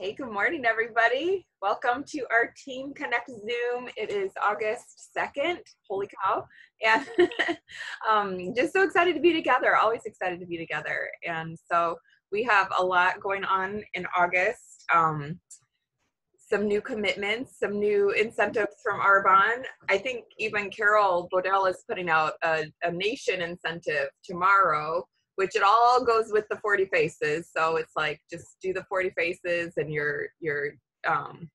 Hey, good morning, everybody. Welcome to our Team Connect Zoom. It is August 2nd. Holy cow. And um, just so excited to be together, always excited to be together. And so we have a lot going on in August. Um, some new commitments, some new incentives from Arbonne. I think even Carol Bodell is putting out a, a nation incentive tomorrow which it all goes with the 40 faces. So it's like just do the 40 faces and your your um,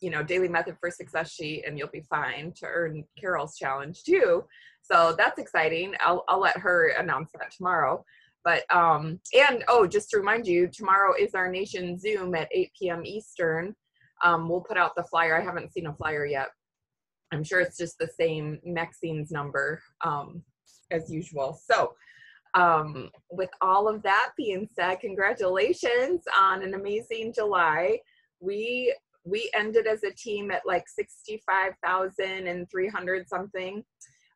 you know daily method for success sheet, and you'll be fine to earn Carol's challenge too. So that's exciting. I'll I'll let her announce that tomorrow. But um, and oh, just to remind you, tomorrow is our nation Zoom at 8 p.m. Eastern. Um, we'll put out the flyer. I haven't seen a flyer yet. I'm sure it's just the same Maxine's number um, as usual. So um, with all of that being said, congratulations on an amazing July. We we ended as a team at like 65,300 something,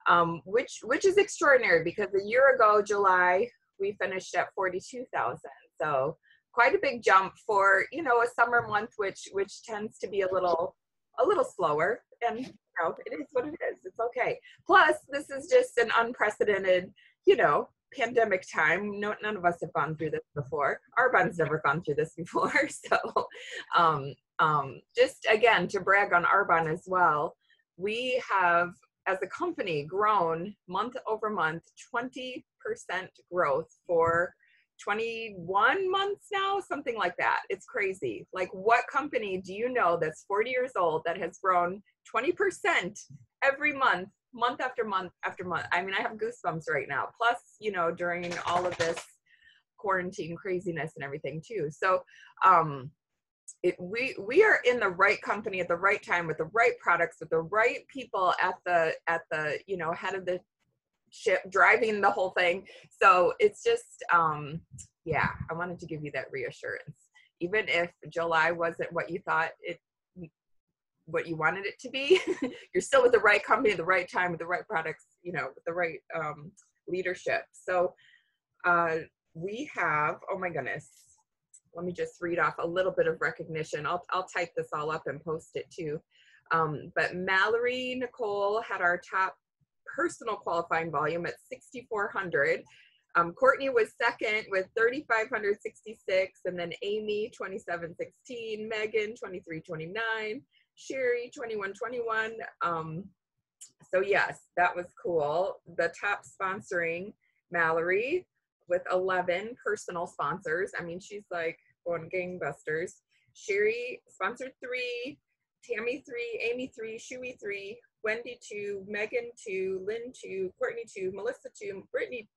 um, which which is extraordinary because a year ago, July, we finished at 42,000. So quite a big jump for you know a summer month, which which tends to be a little a little slower. And you know, it is what it is. It's okay. Plus, this is just an unprecedented, you know, pandemic time. No, none of us have gone through this before. Arbonne's never gone through this before. So, um, um, just again to brag on Arbonne as well, we have as a company grown month over month 20% growth for 21 months now, something like that. It's crazy. Like, what company do you know that's 40 years old that has grown 20% every month month after month after month. I mean, I have goosebumps right now. Plus, you know, during all of this quarantine craziness and everything too. So, um, it, we we are in the right company at the right time with the right products with the right people at the at the you know head of the ship driving the whole thing so it's just um yeah i wanted to give you that reassurance even if july wasn't what you thought it what you wanted it to be. You're still with the right company at the right time with the right products you know with the right um, leadership. So uh, we have oh my goodness let me just read off a little bit of recognition. I'll, I'll type this all up and post it too. Um, but mallory nicole had our top personal qualifying volume at 6400 um, Courtney was second with 3,566, and then Amy 2716, Megan 2329, Sherry 2121. Um, so yes, that was cool. The top sponsoring Mallory with 11 personal sponsors. I mean, she's like going gangbusters. Sherry sponsored three, Tammy three, Amy three, Shuey three, Wendy two, Megan two, Lynn two, Courtney two, Melissa two, Brittany,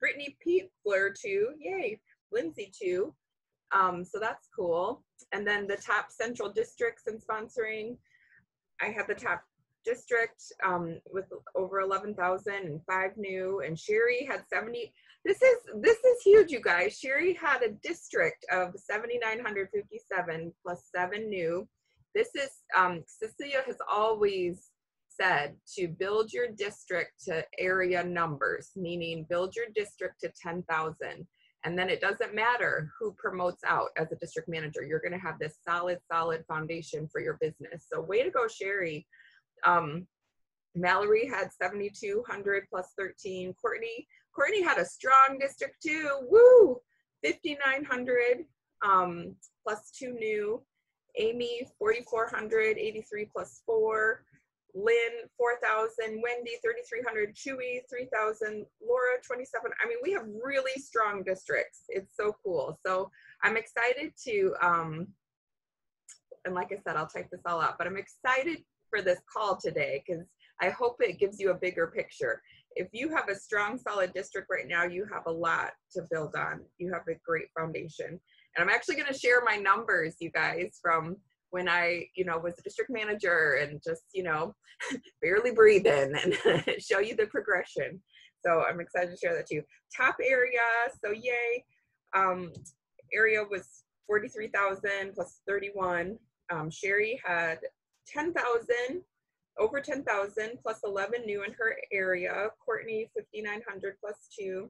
Brittany Pete Peepler two, yay, Lindsay two, um, so that's cool. And then the top central districts and sponsoring, I had the top district um, with over 11,000 and five new, and Sherry had 70. This is this is huge, you guys. Sherry had a district of 7,957 plus seven new. This is um, Cecilia has always said to build your district to area numbers, meaning build your district to 10,000. And then it doesn't matter who promotes out as a district manager. You're going to have this solid, solid foundation for your business. So, way to go, Sherry. Um, Mallory had 7,200 plus 13. Courtney, Courtney had a strong district too. Woo! 5,900 um, plus two new. Amy, 4,400, 83 plus four. Lynn, 4,000, Wendy, 3,300, Chewy, 3,000, Laura, 27. I mean, we have really strong districts. It's so cool. So I'm excited to, um, and like I said, I'll type this all out, but I'm excited for this call today because I hope it gives you a bigger picture. If you have a strong, solid district right now, you have a lot to build on. You have a great foundation. And I'm actually going to share my numbers, you guys, from when I, you know, was a district manager and just, you know, barely breathing and show you the progression. So I'm excited to share that too. Top area, so yay. Um, area was 43,000 plus 31. Um, Sherry had 10,000, over 10,000 plus 11 new in her area. Courtney 5,900 plus two.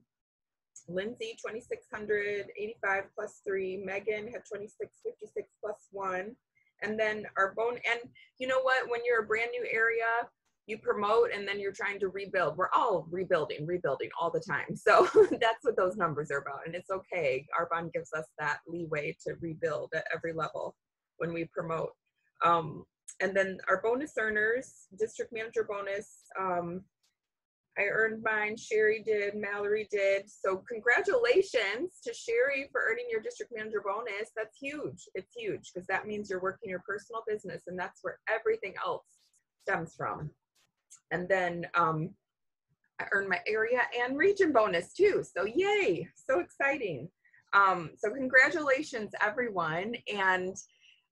Lindsay 2600, 85 plus three. Megan had 2656 plus one. And then our bone, and you know what? When you're a brand new area, you promote and then you're trying to rebuild. We're all rebuilding, rebuilding all the time. So that's what those numbers are about. And it's okay. Arbonne gives us that leeway to rebuild at every level when we promote. Um, and then our bonus earners, district manager bonus, um, I earned mine, Sherry did, Mallory did. So congratulations to Sherry for earning your district manager bonus. That's huge. It's huge because that means you're working your personal business and that's where everything else stems from. And then um, I earned my area and region bonus too. So yay, so exciting. Um, so congratulations everyone. And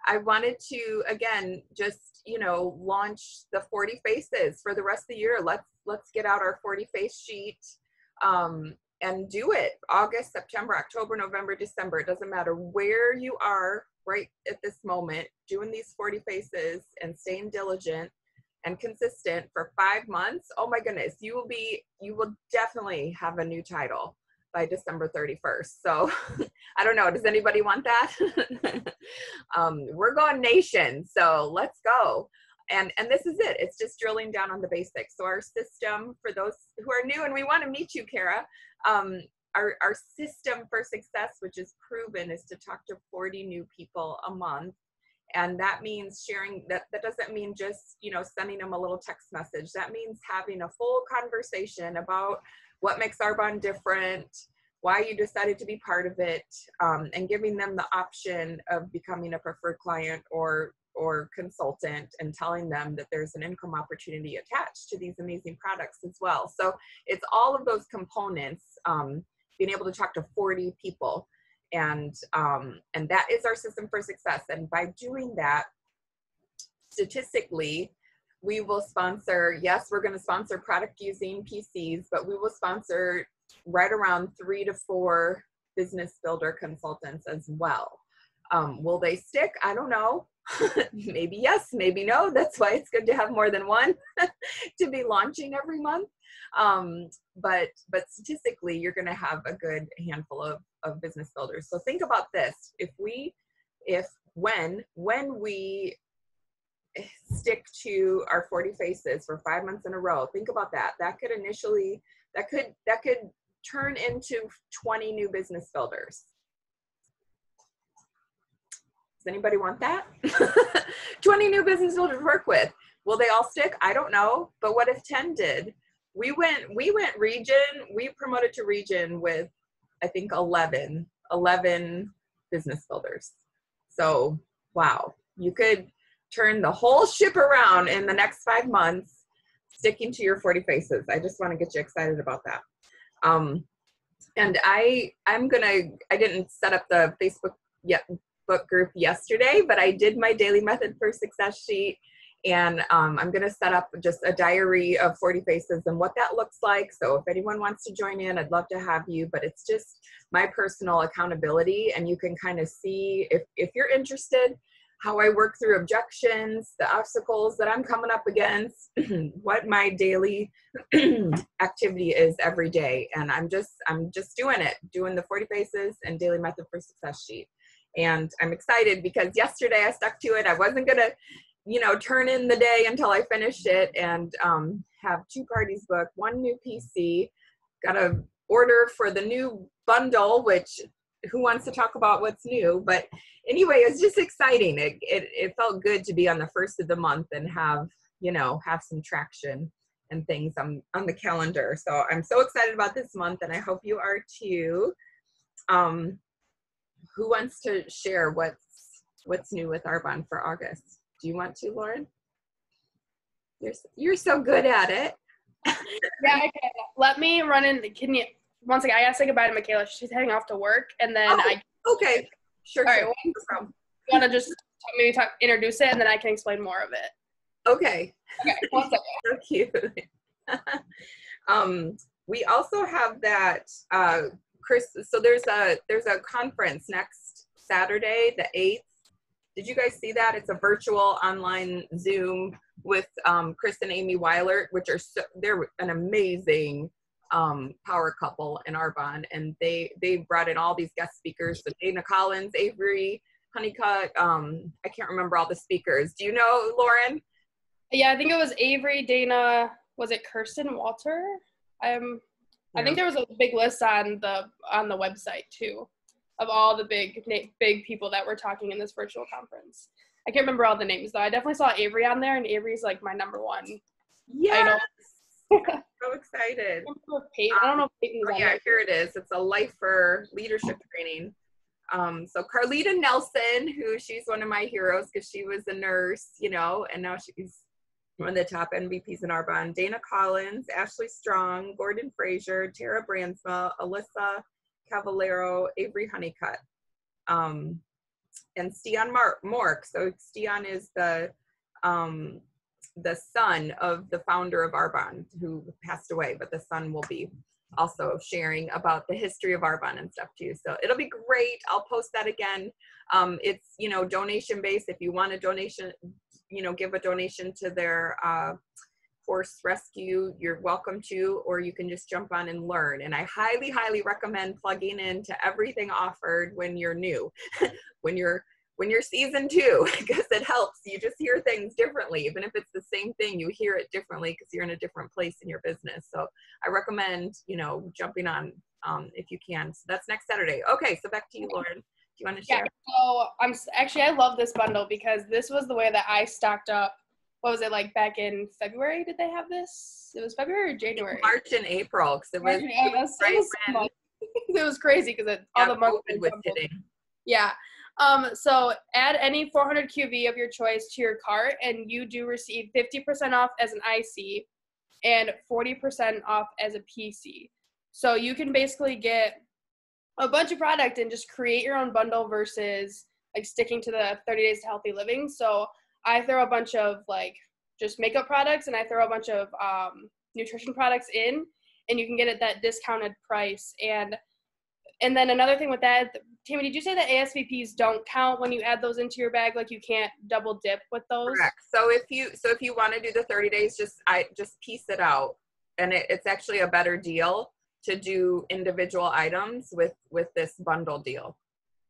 I wanted to again just you know launch the 40 faces for the rest of the year. Let's let's get out our 40 face sheet um, and do it. August, September, October, November, December. It doesn't matter where you are right at this moment, doing these 40 faces and staying diligent and consistent for five months. Oh my goodness, you will be you will definitely have a new title by December 31st. So I don't know. Does anybody want that? um, we're going nation. So let's go. And, and this is it. It's just drilling down on the basics. So our system for those who are new, and we want to meet you, Kara. Um, our, our system for success, which is proven, is to talk to 40 new people a month. And that means sharing that, that doesn't mean just, you know, sending them a little text message. That means having a full conversation about what makes Arbonne different, why you decided to be part of it, um, and giving them the option of becoming a preferred client or or consultant and telling them that there's an income opportunity attached to these amazing products as well. So it's all of those components, um, being able to talk to 40 people. And, um, and that is our system for success. And by doing that, statistically, we will sponsor, yes, we're going to sponsor product using PCs, but we will sponsor right around three to four business builder consultants as well. Um, will they stick? I don't know. maybe yes, maybe no. That's why it's good to have more than one to be launching every month. Um, but but statistically, you're going to have a good handful of, of business builders. So think about this: if we, if when when we stick to our 40 faces for five months in a row think about that that could initially that could that could turn into 20 new business builders does anybody want that? 20 new business builders to work with. Will they all stick? I don't know but what if 10 did? We went we went region we promoted to region with i think 11 11 business builders. So wow. You could turn the whole ship around in the next five months, sticking to your 40 faces. I just want to get you excited about that. Um, and I, I'm gonna, I didn't set up the Facebook yet book group yesterday, but I did my daily method for success sheet. And um, I'm going to set up just a diary of 40 faces and what that looks like. So if anyone wants to join in, I'd love to have you, but it's just my personal accountability. And you can kind of see if, if you're interested, how I work through objections, the obstacles that I'm coming up against, what my daily activity is every day. And I'm just, I'm just doing it, doing the 40 faces and daily method for success sheet. And I'm excited because yesterday I stuck to it. I wasn't gonna, you know, turn in the day until I finished it and um, have two parties booked, one new PC, got a order for the new bundle, which who wants to talk about what's new? But anyway, it's just exciting. It, it, it felt good to be on the first of the month and have, you know, have some traction and things on, on the calendar. So I'm so excited about this month and I hope you are too. Um, who wants to share what's, what's new with Arbonne for August? Do you want to, Lauren? You're, you're so good at it. yeah, okay. Let me run in. Can you, once again, I gotta say goodbye to Michaela. She's heading off to work, and then oh, I. Okay, sure. All sure. right, well, you wanna just maybe talk, introduce it, and then I can explain more of it. Okay. Okay. One second. so cute. um, we also have that, uh, Chris. So there's a there's a conference next Saturday, the eighth. Did you guys see that? It's a virtual online Zoom with um, Chris and Amy Weiler, which are so, they're an amazing um, power couple in Arbonne, and they they brought in all these guest speakers. So Dana Collins, Avery Honeycutt. Um, I can't remember all the speakers. Do you know Lauren? Yeah, I think it was Avery, Dana. Was it Kirsten Walter? Um, yeah. I think there was a big list on the on the website too, of all the big big people that were talking in this virtual conference. I can't remember all the names though. I definitely saw Avery on there, and Avery's like my number one. Yeah. so excited. I don't know if Peyton's oh, yeah, here it is. It's a life for leadership training. Um, so Carlita Nelson, who she's one of my heroes because she was a nurse, you know, and now she's one of the top MVPs in Arbonne. Dana Collins, Ashley Strong, Gordon Frazier, Tara Bransma, Alyssa Cavallero, Avery Honeycutt, um, and Steon Mar- Mork. So Steon is the um, the son of the founder of Arbonne, who passed away, but the son will be also sharing about the history of Arbonne and stuff too. So it'll be great. I'll post that again. Um, it's you know donation based. If you want a donation, you know, give a donation to their uh, horse rescue, you're welcome to, or you can just jump on and learn. And I highly, highly recommend plugging into everything offered when you're new, when you're when you're season two because it helps. You just hear things differently even if it's the same thing you hear it differently because you're in a different place in your business. So i recommend you know jumping on um, if you can. So that's next saturday. Okay so back to you lauren you want to share yeah, so i'm actually i love this bundle because this was the way that i stocked up what was it like back in February? Did they have this? It was February or January? March and April because it was, it was, it was, it was crazy because all the months was hitting. Yeah, um, so add any 400 QV of your choice to your cart, and you do receive 50% off as an IC and 40% off as a PC. So you can basically get a bunch of product and just create your own bundle versus like sticking to the 30 days to healthy living. So I throw a bunch of like just makeup products and I throw a bunch of um, nutrition products in, and you can get it that discounted price. And and then another thing with that, Tami, did you say that ASVPs don't count when you add those into your bag? Like you can't double dip with those? Correct. So if you so if you want to do the 30 days, just I just piece it out, and it, it's actually a better deal to do individual items with with this bundle deal.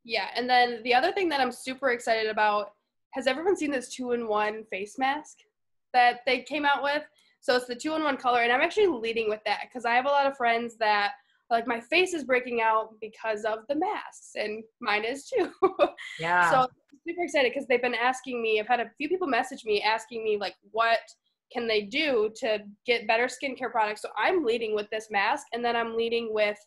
Yeah, and then the other thing that I'm super excited about has everyone seen this two-in-one face mask that they came out with? So it's the two-in-one color, and I'm actually leading with that because I have a lot of friends that like my face is breaking out because of the masks and mine is too yeah so super excited because they've been asking me i've had a few people message me asking me like what can they do to get better skincare products? So i'm leading with this mask and then i'm leading with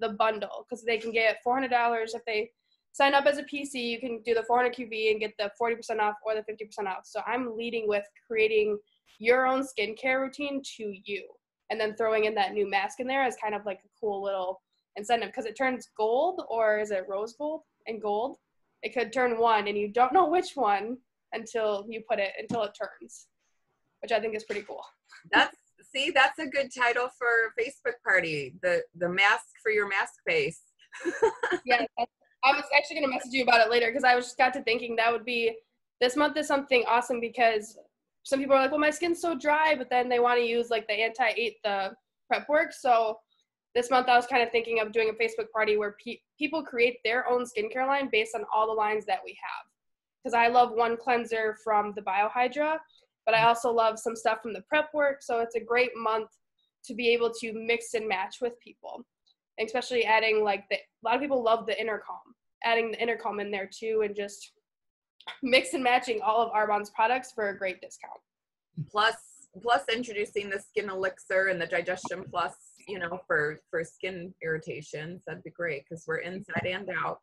the bundle because they can get $400 if they sign up as a pc you can do the 400 qv and get the 40% off or the 50% off. So i'm leading with creating your own skincare routine to you and then throwing in that new mask in there as kind of like a cool little incentive because it turns gold or is it rose gold and gold? It could turn one and you don't know which one until you put it until it turns which i think is pretty cool that's see that's a good title for facebook party the the mask for your mask face yeah i was actually going to message you about it later because i was just got to thinking that would be this month is something awesome because some people are like, well, my skin's so dry, but then they want to use like the anti-ate the prep work. So this month I was kind of thinking of doing a Facebook party where pe- people create their own skincare line based on all the lines that we have. Because I love one cleanser from the BioHydria, but I mm. also love some stuff from the prep work. So it's a great month to be able to mix and match with people, and especially adding like the. A lot of people love the intercom, adding the intercom in there too, and just mix and matching all of Arbonne's products for a great discount. Plus, plus introducing the skin elixir and the digestion plus, you know, for for skin irritations. That'd be great because we're inside and out.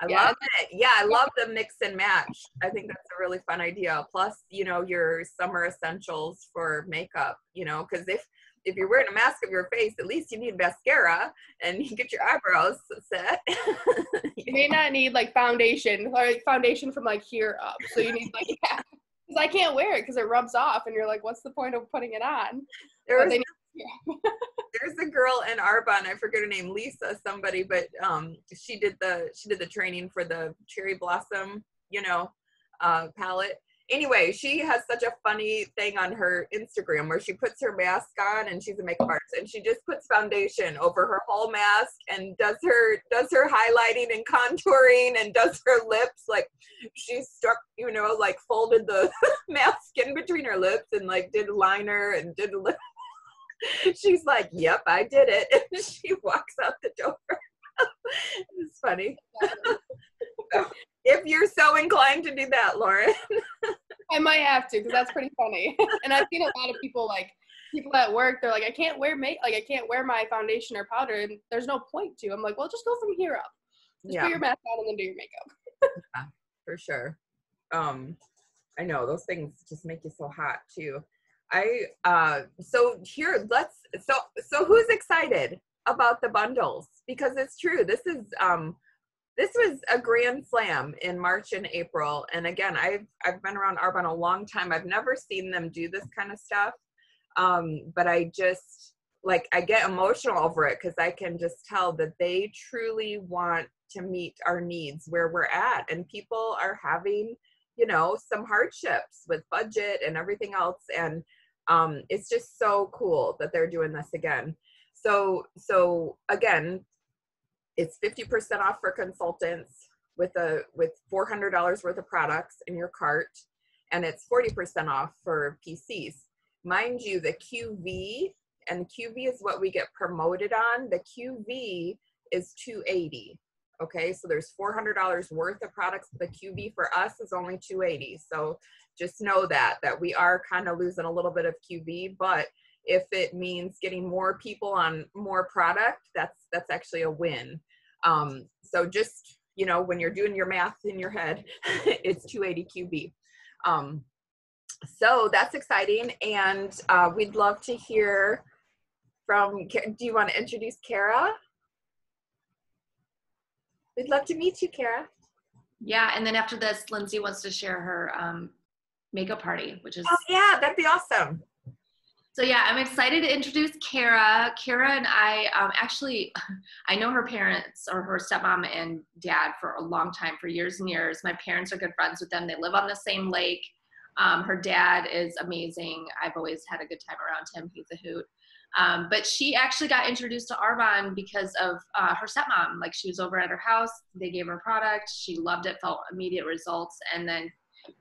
I yeah. love it. Yeah, I love the mix and match. I think that's a really fun idea. Plus, you know, your summer essentials for makeup, you know, because if if you're wearing a mask of your face, at least you need mascara and you get your eyebrows set. you may not need like foundation or like foundation from like here up. So you need like yeah. Because I can't wear it because it rubs off, and you're like, what's the point of putting it on? There was. There's a girl in Arbonne, I forget her name, Lisa somebody, but um, she did the she did the training for the cherry blossom, you know, uh, palette anyway, she has such a funny thing on her Instagram where she puts her mask on and she's a makeup artist and she just puts foundation over her whole mask and does her does her highlighting and contouring and does her lips like she stuck you know like folded the mask in between her lips and like did liner and did lip. She's like, "Yep, I did it," and she walks out the door. it's funny. if you're so inclined to do that, Lauren. I might have to because that's pretty funny. and I've seen a lot of people like people at work. They're like, I can't wear make like I can't wear my foundation or powder, and there's no point to. I'm like, well, just go from here up. Just yeah. put your mask on and then do your makeup. yeah, for sure. Um, I know those things just make you so hot too. I uh so here let's so so who's excited about the bundles because it's true this is um this was a grand slam in March and April. And again, I've I've been around Arbonne a long time. I've never seen them do this kind of stuff. Um, but I just like I get emotional over it because I can just tell that they truly want to meet our needs where we're at. And people are having, you know, some hardships with budget and everything else. And um, it's just so cool that they're doing this again. So so again, it's 50% off for consultants with a with $400 worth of products in your cart and it's 40% off for PCs. Mind you, the QV and QV is what we get promoted on. The QV is 280. Okay, so there's $400 worth of products. The QV for us is only 280. So just know that that we are kind of losing a little bit of QV, but if it means getting more people on more product, that's that's actually a win. Um, so just, you know, when you're doing your math in your head, it's 280 QV. Um, so that's exciting. And uh, we'd love to hear from, do you want to introduce Kara? We'd love to meet you, Kara. Yeah, and then after this, Lindsay wants to share her um, makeup party, which is. Oh, yeah, that'd be awesome. So yeah, I'm excited to introduce Kara. Kara and I um, actually, I know her parents or her stepmom and dad for a long time, for years and years. My parents are good friends with them. They live on the same lake. Um, her dad is amazing. I've always had a good time around him. He's a hoot. Um, but she actually got introduced to Arbonne because of uh, her stepmom. Like she was over at her house, they gave her product, she loved it, felt immediate results, and then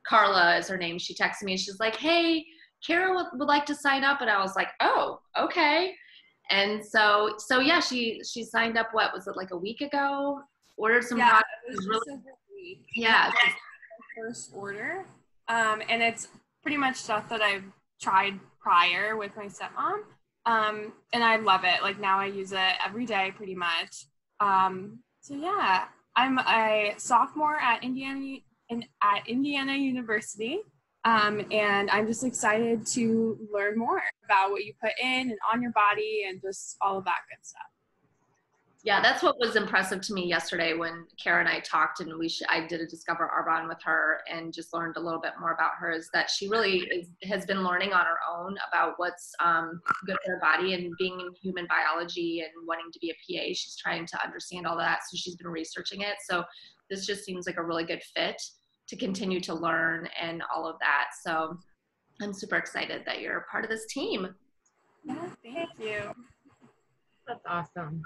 Carla is her name. She texted me and she's like, "Hey, Kara would, would like to sign up. And I was like, oh, okay. And so, so yeah, she, she signed up, what was it like a week ago? Ordered some yeah, products. Really, week. Yeah. First order. Um, and it's pretty much stuff that I've tried prior with my stepmom. Um, and I love it. Like now I use it every day pretty much. Um, so yeah, I'm a sophomore at Indiana in, at Indiana University. Um, and I'm just excited to learn more about what you put in and on your body and just all of that good stuff. Yeah, that's what was impressive to me yesterday when Kara and I talked and we sh- I did a Discover Arbonne with her and just learned a little bit more about her is that she really is, has been learning on her own about what's um, good for her body and being in human biology and wanting to be a PA. She's trying to understand all that. So she's been researching it. So this just seems like a really good fit to continue to learn and all of that. So I'm super excited that you're a part of this team. Yeah, thank you. That's awesome.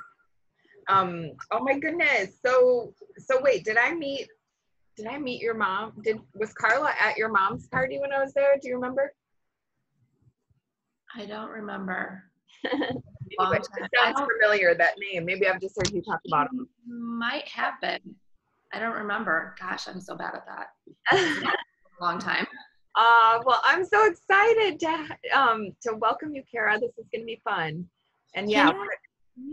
Um, oh my goodness. So so wait, did I meet did I meet your mom? Did was Carla at your mom's party when I was there? Do you remember? I don't remember. anyway, sounds familiar that name. Maybe I've just heard you talk about it. Might have been. I don't remember. Gosh, I'm so bad at that. long time. Uh, well, I'm so excited to um to welcome you, Kara. This is going to be fun. And yeah, yeah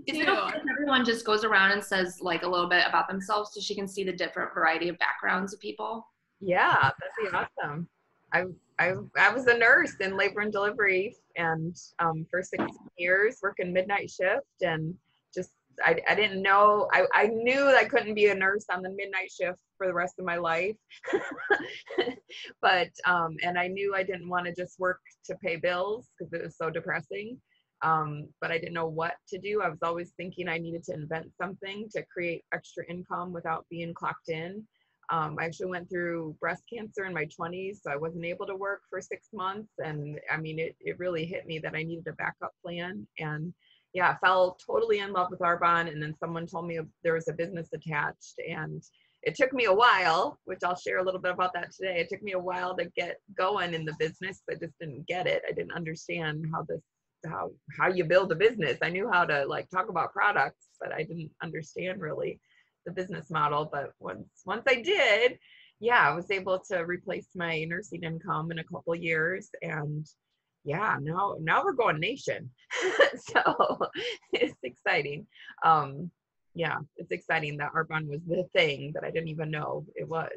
it okay everyone just goes around and says like a little bit about themselves so she can see the different variety of backgrounds of people? Yeah, that'd be awesome. I I I was a nurse in labor and delivery and um for six years working midnight shift and just I, I didn't know I, I knew I couldn't be a nurse on the midnight shift for the rest of my life but um and I knew I didn't want to just work to pay bills because it was so depressing um but I didn't know what to do I was always thinking I needed to invent something to create extra income without being clocked in Um, I actually went through breast cancer in my 20s, so I wasn't able to work for six months. And I mean, it, it really hit me that I needed a backup plan. And yeah, I fell totally in love with Arbonne. And then someone told me there was a business attached. And it took me a while, which I'll share a little bit about that today. It took me a while to get going in the business. I just didn't get it. I didn't understand how this how how you build a business. I knew how to like talk about products, but I didn't understand really the business model. But once once I did, yeah, I was able to replace my nursing income in a couple years and yeah, now now we're going nation. so it's exciting. Um yeah, it's exciting that Arbonne was the thing that I didn't even know it was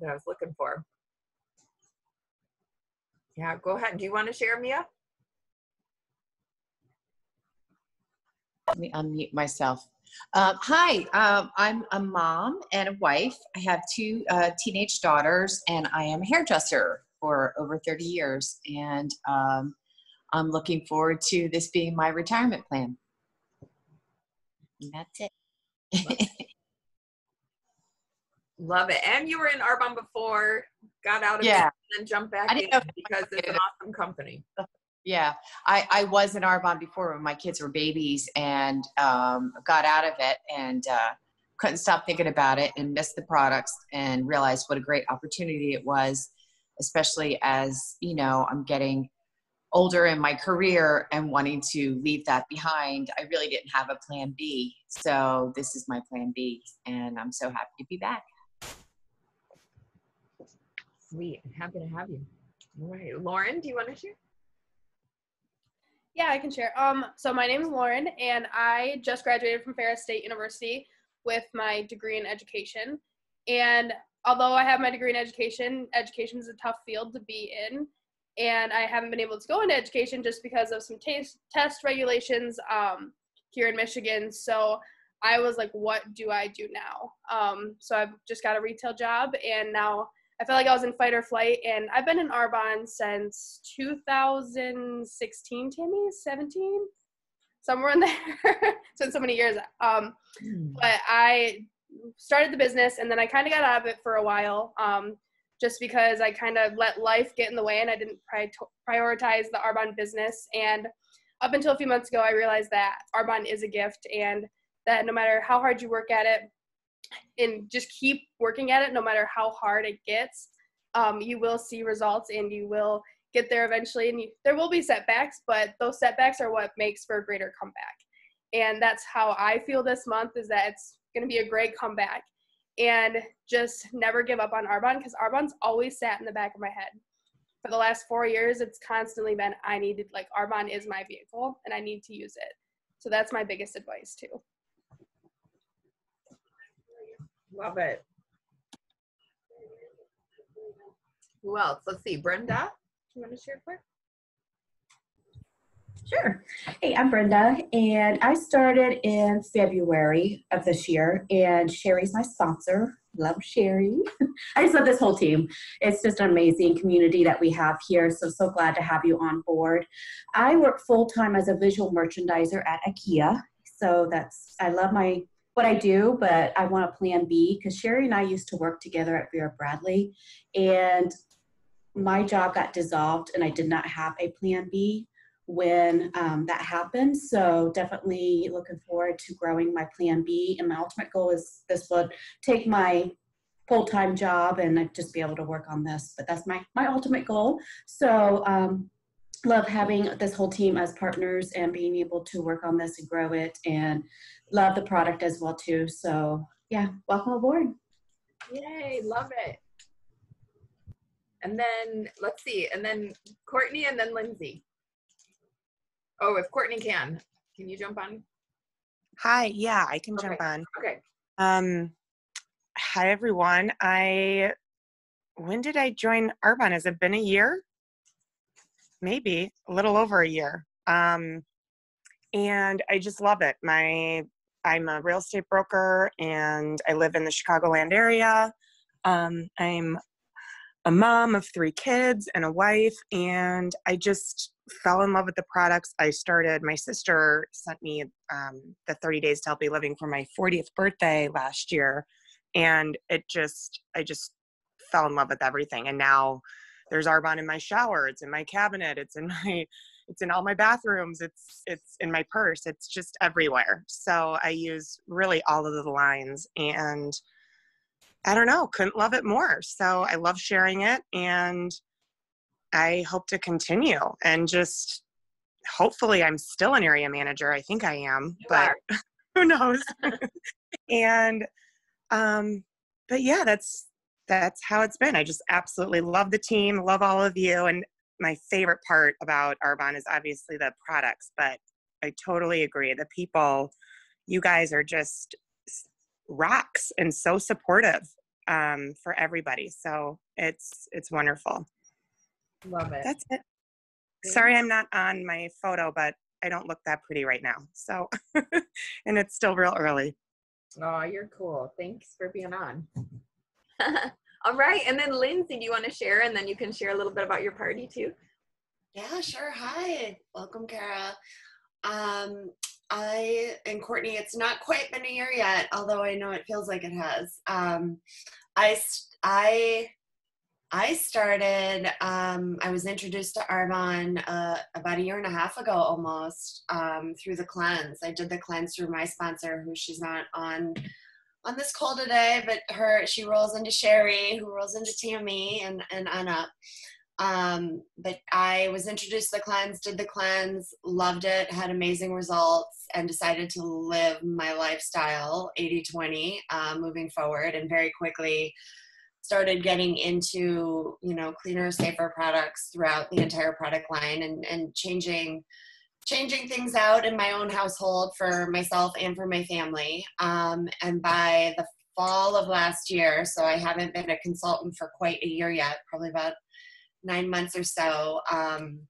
that I was looking for. Yeah, go ahead. Do you want to share, Mia? Let me unmute myself. Uh, hi, um, I'm a mom and a wife. I have two uh, teenage daughters, and I am a hairdresser for over 30 years. And um, I'm looking forward to this being my retirement plan. And that's it. Love it. And you were in Arbonne before, got out of Yeah. it, and then jumped back in didn't know if because it's an awesome company. Yeah, I, I was in Arbonne before when my kids were babies and um, got out of it and uh, couldn't stop thinking about it and missed the products and realized what a great opportunity it was, especially as, you know, I'm getting older in my career and wanting to leave that behind. I really didn't have a plan B. So this is my plan B and I'm so happy to be back. Sweet. Happy to have you. All right. Lauren, do you want to share? Yeah, I can share. Um, so my name is Lauren, and I just graduated from Ferris State University with my degree in education. And although I have my degree in education, education is a tough field to be in, and I haven't been able to go into education just because of some taste, test regulations um, here in Michigan. So I was like, what do I do now? Um, so I've just got a retail job, and now I felt like I was in fight or flight, and I've been in Arbonne since 2016, Tami, 17, somewhere in there. it's been so many years. Um, but I started the business, and then I kind of got out of it for a while, um, just because I kind of let life get in the way, and I didn't pri- prioritize the Arbonne business. And up until a few months ago, I realized that Arbonne is a gift, and that no matter how hard you work at it, and just keep working at it no matter how hard it gets. Um, you will see results and you will get there eventually and you, there will be setbacks but those setbacks are what makes for a greater comeback. And that's how i feel this month is that it's going to be a great comeback. And just never give up on arbonne because arbonne's always sat in the back of my head. For the last four years it's constantly been i needed like arbonne is my vehicle and i need to use it. So that's my biggest advice too Love it. Who else? Let's see. Brenda, you want to share quick? Sure. Hey, I'm Brenda, and I started in February of this year, and Sherry's my sponsor. Love Sherry. I just love this whole team. It's just an amazing community that we have here, so so glad to have you on board. I work full time as a visual merchandiser at IKEA, so that's I love my what I do, but I want a plan B because Sherry and I used to work together at Vera Bradley, and my job got dissolved, and I did not have a plan B when um, that happened. So definitely looking forward to growing my plan B. And my ultimate goal is this would take my full-time job and I'd just be able to work on this. But that's my my ultimate goal. So um, love having this whole team as partners and being able to work on this and grow it and love the product as well too. So yeah, welcome aboard. Yay, love it. And then let's see, and then Courtney and then Lindsay. Oh, if Courtney can, can you jump on? Hi, yeah, I can jump on. Okay. Um, hi everyone. I when did I join Arbonne? Has it been a year? Maybe a little over a year. Um, and I just love it. My I'm a real estate broker and I live in the Chicagoland area. Um, I'm a mom of three kids and a wife, and I just fell in love with the products. I started, my sister sent me um, the 30 Days to Healthy Living for my 40th birthday last year. and it just i just fell in love with everything and now there's arbonne in my shower it's in my cabinet it's in my it's in all my bathrooms it's it's in my purse it's just everywhere. So i use really all of the lines and i don't know couldn't love it more. So i love sharing it and i hope to continue and just hopefully i'm still an area manager i think i am You but are. who knows? And um but yeah that's that's how it's been. I just absolutely love the team love all of you and my favorite part about arbonne is obviously the products but i totally agree the people you guys are just rocks and so supportive um, for everybody so it's it's wonderful Love it. that's it sorry i'm not on my photo but i don't look that pretty right now so and it's still real early Oh, you're cool. Thanks for being on. All right. And then Lindsay, do you want to share? And then you can share a little bit about your party too. Yeah, sure. Hi. Welcome, Kara. Um, I and Courtney, it's not quite been a year yet, although I know it feels like it has. Um, I I I started, um, I was introduced to Arbonne uh, about a year and a half ago almost um, through the cleanse. I did the cleanse through my sponsor, who she's not on on this call today, but her she rolls into Sherry, who rolls into Tami, and and on up. Um, but I was introduced to the cleanse, did the cleanse, loved it, had amazing results, and decided to live my lifestyle 80 20 uh, moving forward. And very quickly started getting into, you know, cleaner, safer products throughout the entire product line and, and changing changing things out in my own household for myself and for my family. Um, and by the fall of last year, so I haven't been a consultant for quite a year yet, probably about nine months or so. Um,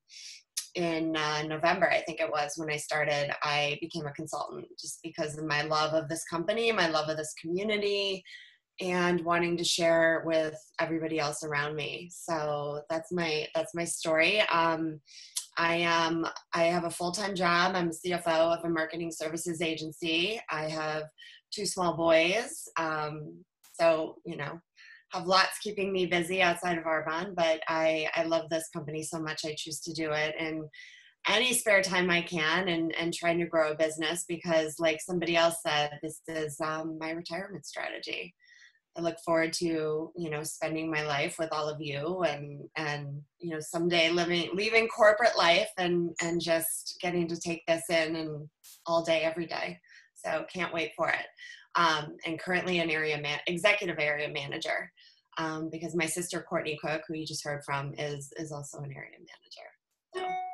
in uh, November, I think it was when I started, I became a consultant just because of my love of this company, my love of this community, and wanting to share with everybody else around me. So that's my that's my story. Um, I am I have a full time job. I'm a CFO of a marketing services agency. I have two small boys, um, so you know have lots keeping me busy outside of Arbonne, but I, I love this company so much I choose to do it in any spare time I can and, and trying to grow a business because like somebody else said, this is um, my retirement strategy. I look forward to, you know, spending my life with all of you and, and, you know, someday living, leaving corporate life and, and just getting to take this in and all day, every day. So can't wait for it. Um, and currently an area man- executive area manager um, because my sister Courtney Cook, who you just heard from, is is also an area manager. So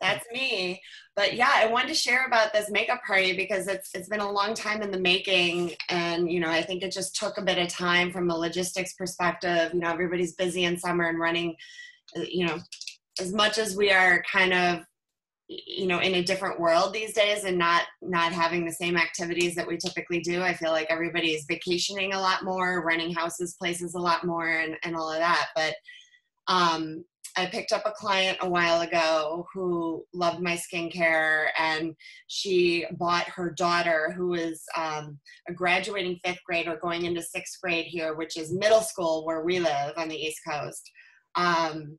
that's me. But yeah, I wanted to share about this makeup party because it's it's been a long time in the making, and you know I think it just took a bit of time from a logistics perspective. You know, everybody's busy in summer and running. uh, You know, as much as we are kind of you know in a different world these days and not not having the same activities that we typically do i feel like everybody's vacationing a lot more renting houses places a lot more and, and all of that but um i picked up a client a while ago who loved my skincare and she bought her daughter who is um, a graduating fifth grader going into sixth grade here which is middle school where we live on the east coast um,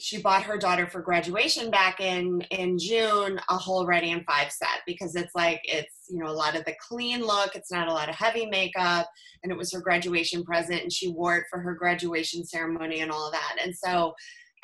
she bought her daughter for graduation back in in June a whole Ready in Five set because it's like it's you know a lot of the clean look. It's not a lot of heavy makeup, and it was her graduation present, and she wore it for her graduation ceremony and all of that. And so,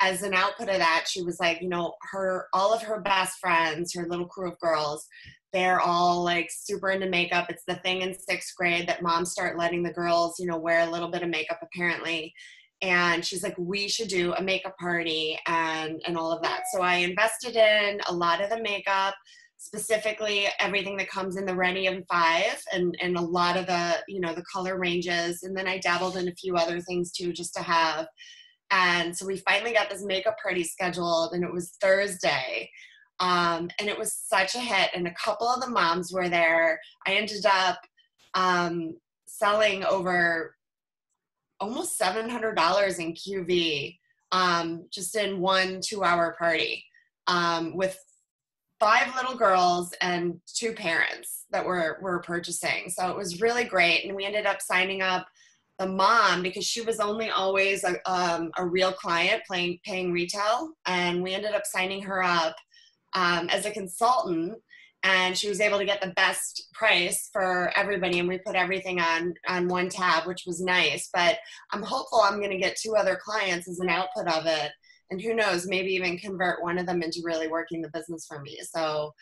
as an output of that, she was like, you know, her all of her best friends, her little crew of girls. They're all like super into makeup. It's the thing in sixth grade that moms start letting the girls, you know, wear a little bit of makeup apparently and she's like we should do a makeup party and and all of that so i invested in a lot of the makeup specifically everything that comes in the ready in five and and a lot of the you know the color ranges and then i dabbled in a few other things too just to have and so we finally got this makeup party scheduled and it was thursday um, and it was such a hit and a couple of the moms were there i ended up um, selling over almost seven hundred dollars in QV um, just in one two hour party um, with five little girls and two parents that were were purchasing. So it was really great, and we ended up signing up the mom because she was only always a, um, a real client playing paying retail, and we ended up signing her up um, as a consultant and she was able to get the best price for everybody and we put everything on on one tab which was nice but i'm hopeful i'm going to get two other clients as an output of it and who knows maybe even convert one of them into really working the business for me. So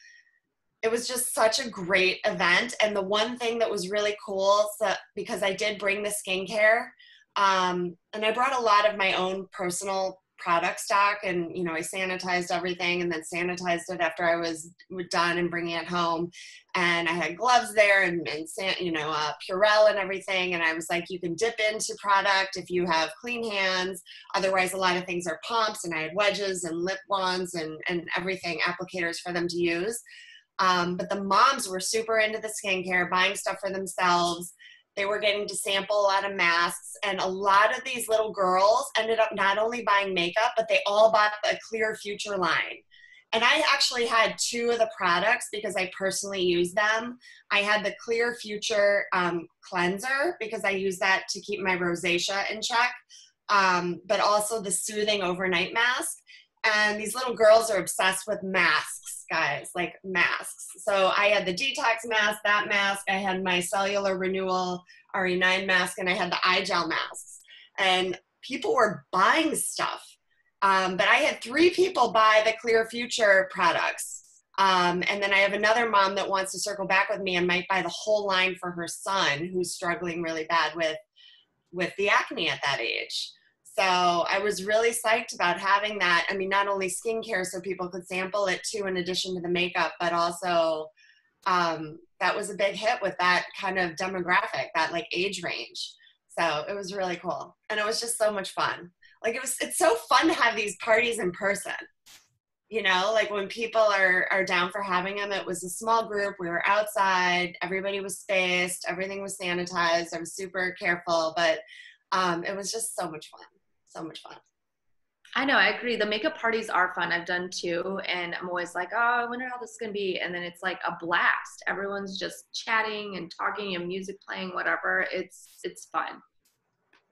it was just such a great event. And the one thing that was really cool so, because i did bring the skincare um, and i brought a lot of my own personal product stock and you know i sanitized everything and then sanitized it after i was done and bringing it home. And i had gloves there and, and you know uh, purell and everything. And i was like you can dip into product if you have clean hands. Otherwise a lot of things are pumps and i had wedges and lip wands and, and everything applicators for them to use um, but the moms were super into the skincare buying stuff for themselves they were getting to sample a lot of masks, and a lot of these little girls ended up not only buying makeup, but they all bought the Clear Future line. And I actually had two of the products because I personally use them. I had the Clear Future um, cleanser because I use that to keep my rosacea in check, um, but also the soothing overnight mask. And these little girls are obsessed with masks, guys, like masks. So I had the detox mask, that mask. I had my cellular renewal RE9 mask, and I had the eye gel masks. And people were buying stuff. Um, but I had three people buy the Clear Future products. Um, and then I have another mom that wants to circle back with me and might buy the whole line for her son who's struggling really bad with with the acne at that age. So I was really psyched about having that. I mean, not only skincare so people could sample it too, in addition to the makeup, but also um, that was a big hit with that kind of demographic, that like age range. So it was really cool. And it was just so much fun. Like it was, it's so fun to have these parties in person. You know, like when people are, are down for having them, it was a small group. We were outside, everybody was spaced, everything was sanitized. I was super careful, but um, it was just so much fun so much fun. I know, I agree. The makeup parties are fun. I've done two, and I'm always like, oh, I wonder how this is gonna be. And then it's like a blast. Everyone's just chatting and talking and music playing, whatever. It's it's fun.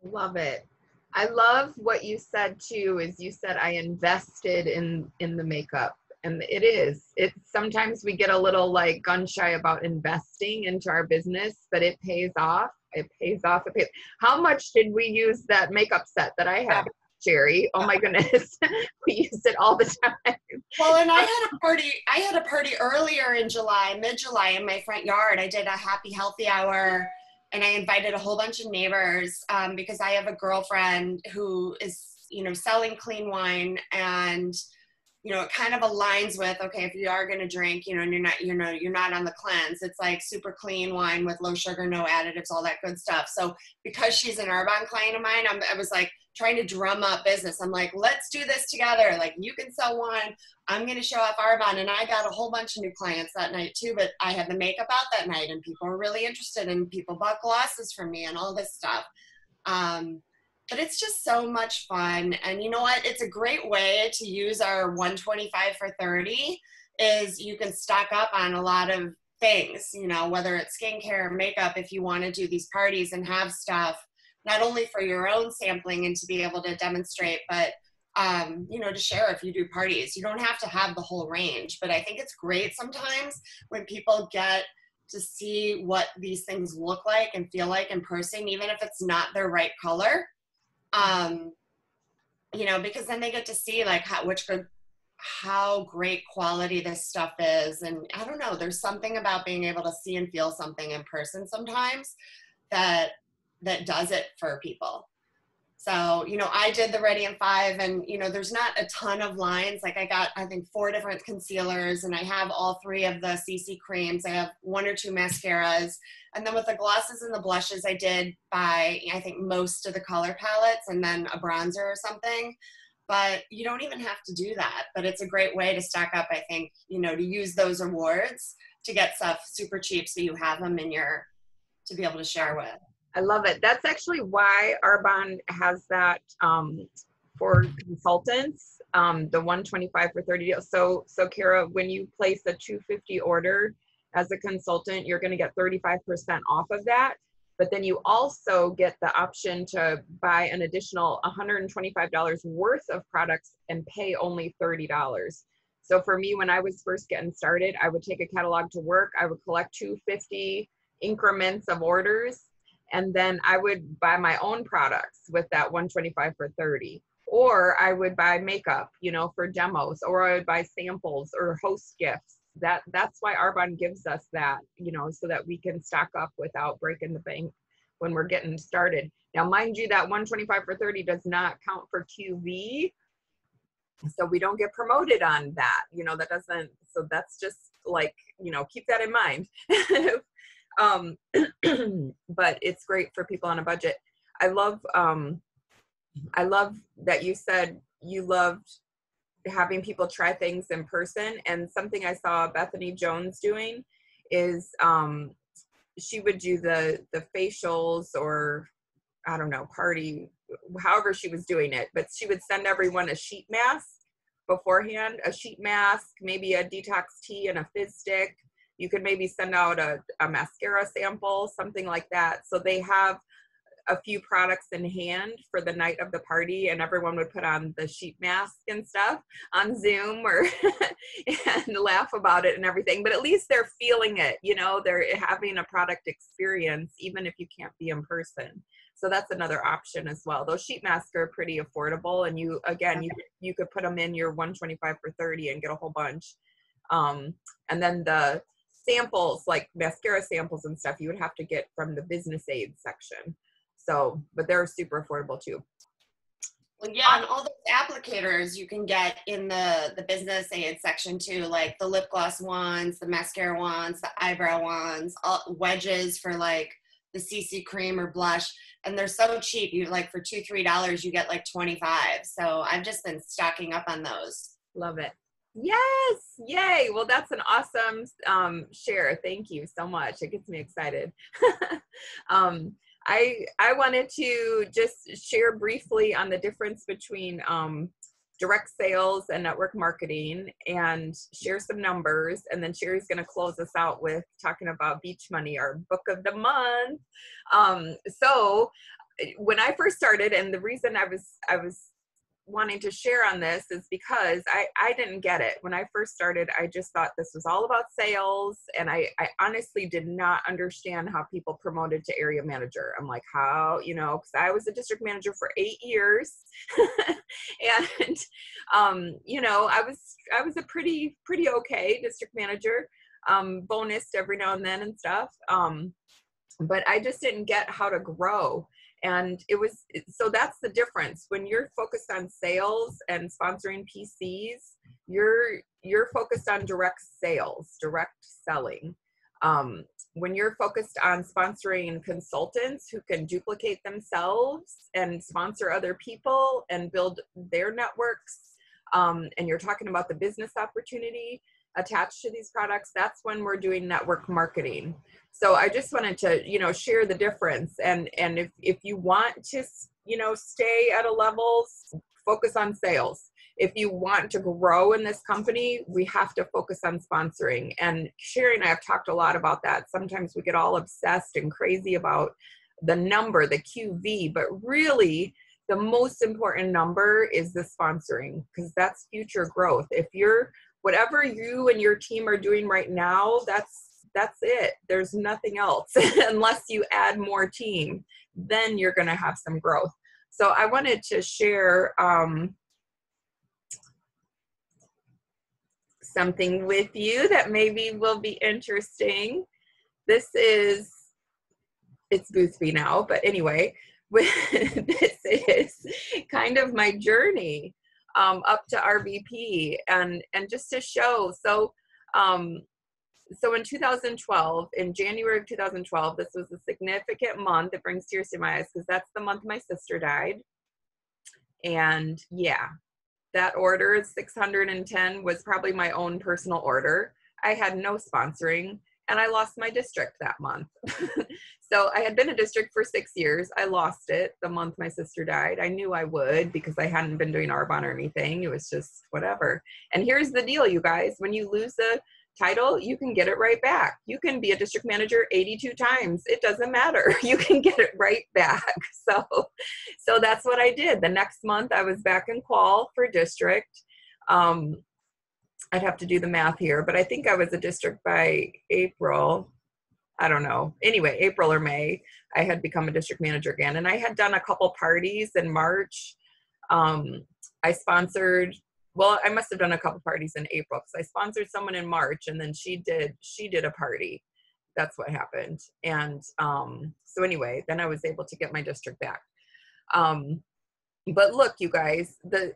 Love it. I love what you said too. Is you said I invested in in the makeup, and it is. It's sometimes we get a little like gun shy about investing into our business, but it pays off it pays off. It pays. How much did we use that makeup set that I have? jerry Oh my goodness. we use it all the time. Well, and I had a party, I had a party earlier in July, mid-July in my front yard. I did a happy healthy hour and I invited a whole bunch of neighbors um, because I have a girlfriend who is, you know, selling clean wine and you know, it kind of aligns with okay, if you are going to drink, you know, and you're not, you know, you're not on the cleanse. It's like super clean wine with low sugar, no additives, all that good stuff. So because she's an Arbonne client of mine, I'm, I was like trying to drum up business. I'm like, let's do this together. Like you can sell wine, I'm going to show off Arbonne, and I got a whole bunch of new clients that night too. But I had the makeup out that night, and people were really interested, and people bought glasses from me and all this stuff. Um, but it's just so much fun. And you know what? It's a great way to use our 125 for 30 is you can stock up on a lot of things, you know, whether it's skincare, or makeup, if you want to do these parties and have stuff, not only for your own sampling and to be able to demonstrate, but um, you know, to share if you do parties. You don't have to have the whole range, but I think it's great sometimes when people get to see what these things look like and feel like in person, even if it's not their right color um you know because then they get to see like how which good how great quality this stuff is. And i don't know there's something about being able to see and feel something in person sometimes that that does it for people so, you know, I did the Radiant 5 and, you know, there's not a ton of lines. Like I got, I think, four different concealers and I have all three of the CC creams. I have one or two mascaras. And then with the glosses and the blushes, I did buy, I think, most of the color palettes and then a bronzer or something. But you don't even have to do that. But it's a great way to stack up, I think, you know, to use those awards to get stuff super cheap so you have them in your, to be able to share with. I love it. That's actually why Arbonne has that um, for consultants, um, the 125 for 30 deals. So, so Kara, when you place a 250 order as a consultant, you're going to get 35% off of that. But then you also get the option to buy an additional $125 worth of products and pay only $30. So for me, when I was first getting started, I would take a catalog to work. I would collect 250 increments of orders, and then I would buy my own products with that 125 for 30 or I would buy makeup, you know, for demos, or I would buy samples or host gifts. That that's why Arbonne gives us that, you know, so that we can stock up without breaking the bank when we're getting started. Now, mind you, that 125 for 30 does not count for QV. So we don't get promoted on that. You know, that doesn't, so that's just like, you know, keep that in mind. um, but it's great for people on a budget. I love um, I love that you said you loved having people try things in person. And something I saw Bethany Jones doing is um, she would do the the facials or I don't know party, however she was doing it. But she would send everyone a sheet mask beforehand, a sheet mask, maybe a detox tea and a fizz stick. You could maybe send out a, a mascara sample, something like that. So they have a few products in hand for the night of the party and everyone would put on the sheet mask and stuff on zoom or and laugh about it and everything. But at least they're feeling it you know they're having a product experience even if you can't be in person. So that's another option as well. Those sheet masks are pretty affordable and you again you you could put them in your 125 for 30 and get a whole bunch. Um, and then the samples like mascara samples and stuff you would have to get from the business aid section so, but they're super affordable too. Well, yeah, and all those applicators you can get in the the business aid section too, like the lip gloss ones, the mascara ones, the eyebrow ones, all, wedges for like the CC cream or blush, and they're so cheap. You like for two three dollars, you get like twenty five. So I've just been stocking up on those. Love it. Yes, yay! Well, that's an awesome um, share. Thank you so much. It gets me excited. um, I I wanted to just share briefly on the difference between um, direct sales and network marketing and share some numbers and then sherry's going to close us out with talking about beach money our book of the month um, so when i first started and the reason i was i was wanting to share on this is because I, I didn't get it. When I first started, I just thought this was all about sales. And I, I honestly did not understand how people promoted to area manager. I'm like, how, you know, because I was a district manager for eight years. and, um, you know, I was, I was a pretty, pretty okay district manager, um, bonus every now and then and stuff. Um, but I just didn't get how to grow and it was so that's the difference. When you're focused on sales and sponsoring pcs you're you're focused on direct sales direct selling. Um, when you're focused on sponsoring consultants who can duplicate themselves and sponsor other people and build their networks um, and you're talking about the business opportunity attached to these products that's when we're doing network marketing. So i just wanted to you know share the difference. And and if if you want to you know stay at a level focus on sales. If you want to grow in this company we have to focus on sponsoring. And sherry and i have talked a lot about that. Sometimes we get all obsessed and crazy about the number the qv but really the most important number is the sponsoring because that's future growth. If you're whatever you and your team are doing right now that's that's it. There's nothing else. Unless you add more team then you're going to have some growth. So i wanted to share um, something with you that maybe will be interesting. This is it's boothby now but anyway this is kind of my journey um, up to RVP and and just to show. So um, so in 2012, in January of 2012, this was a significant month. It brings tears to my eyes because that's the month my sister died. And yeah, that order 610 was probably my own personal order. I had no sponsoring. And I lost my district that month. so I had been a district for six years. I lost it the month my sister died. I knew I would because I hadn't been doing Arbonne or anything. It was just whatever. And here's the deal, you guys when you lose a title, you can get it right back. You can be a district manager 82 times. It doesn't matter. You can get it right back. So so that's what I did. The next month I was back in qual for district. Um, I'd have to do the math here, but I think I was a district by April. I don't know. Anyway, April or May, I had become a district manager again. And I had done a couple parties in March. Um, I sponsored, well, I must have done a couple parties in April because I sponsored someone in March and then she did, she did a party. That's what happened. And um, so anyway, then I was able to get my district back. Um, but look, you guys, the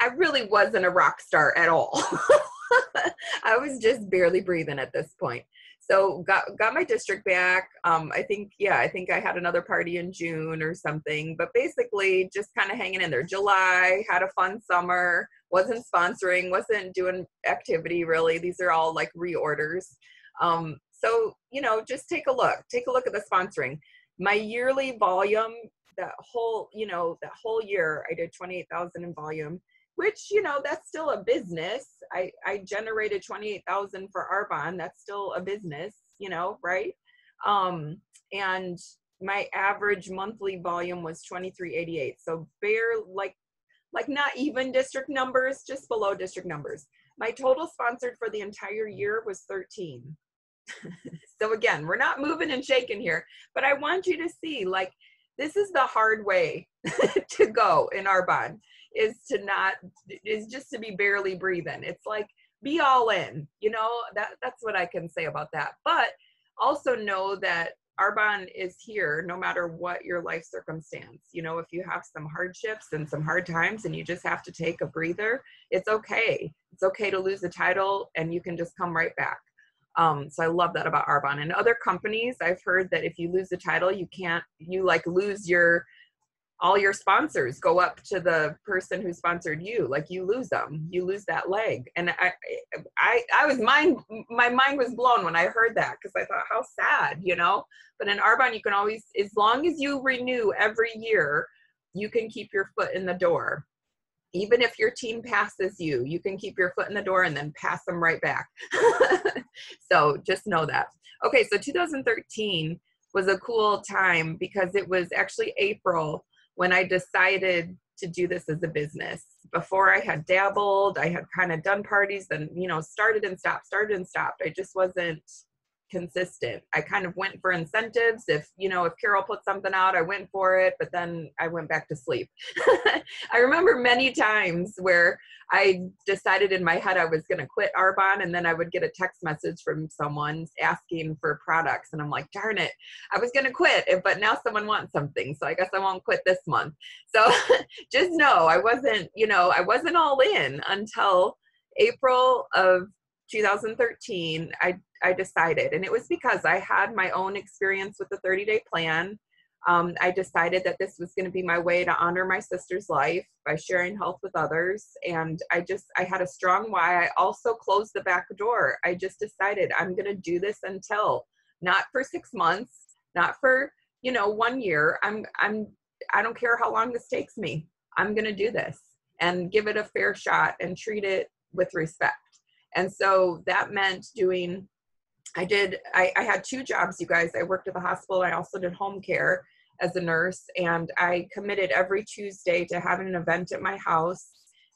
I really wasn't a rock star at all. I was just barely breathing at this point. So got got my district back. Um, I think yeah, I think I had another party in June or something. But basically, just kind of hanging in there. July had a fun summer. Wasn't sponsoring. Wasn't doing activity really. These are all like reorders. Um, so you know, just take a look. Take a look at the sponsoring. My yearly volume that whole you know that whole year i did 28000 in volume which you know that's still a business. I i generated 28000 for arbonne. That's still a business you know right? Um and my average monthly volume was 2388 so bare like like not even district numbers just below district numbers. My total sponsored for the entire year was 13 so again we're not moving and shaking here but i want you to see like this is the hard way to go in Arbonne is to not is just to be barely breathing. It's like be all in, you know, that that's what I can say about that. But also know that Arbonne is here no matter what your life circumstance. You know, if you have some hardships and some hard times and you just have to take a breather, it's okay. It's okay to lose the title and you can just come right back. Um, so I love that about Arbonne. And other companies, I've heard that if you lose the title, you can't, you like lose your, all your sponsors go up to the person who sponsored you. Like you lose them, you lose that leg. And I, I, I was mind, my mind was blown when I heard that because I thought how sad, you know. But in Arbonne, you can always, as long as you renew every year, you can keep your foot in the door even if your team passes you, you can keep your foot in the door and then pass them right back. so just know that. Okay, so 2013 was a cool time because it was actually April when I decided to do this as a business. Before I had dabbled, I had kind of done parties and, you know, started and stopped, started and stopped. I just wasn't consistent. I kind of went for incentives. If, you know, if Carol put something out, I went for it, but then I went back to sleep. I remember many times where I decided in my head I was going to quit Arbonne and then I would get a text message from someone asking for products and I'm like, darn it, I was going to quit, but now someone wants something. So I guess I won't quit this month. So just know I wasn't, you know, I wasn't all in until April of 2013, I, I decided, and it was because I had my own experience with the 30 day plan. Um, I decided that this was going to be my way to honor my sister's life by sharing health with others. And I just, I had a strong why. I also closed the back door. I just decided I'm going to do this until not for six months, not for, you know, one year. I'm, I'm, I don't care how long this takes me. I'm going to do this and give it a fair shot and treat it with respect. And so that meant doing, I did, I, I had two jobs, you guys. I worked at the hospital. I also did home care as a nurse. And I committed every Tuesday to having an event at my house.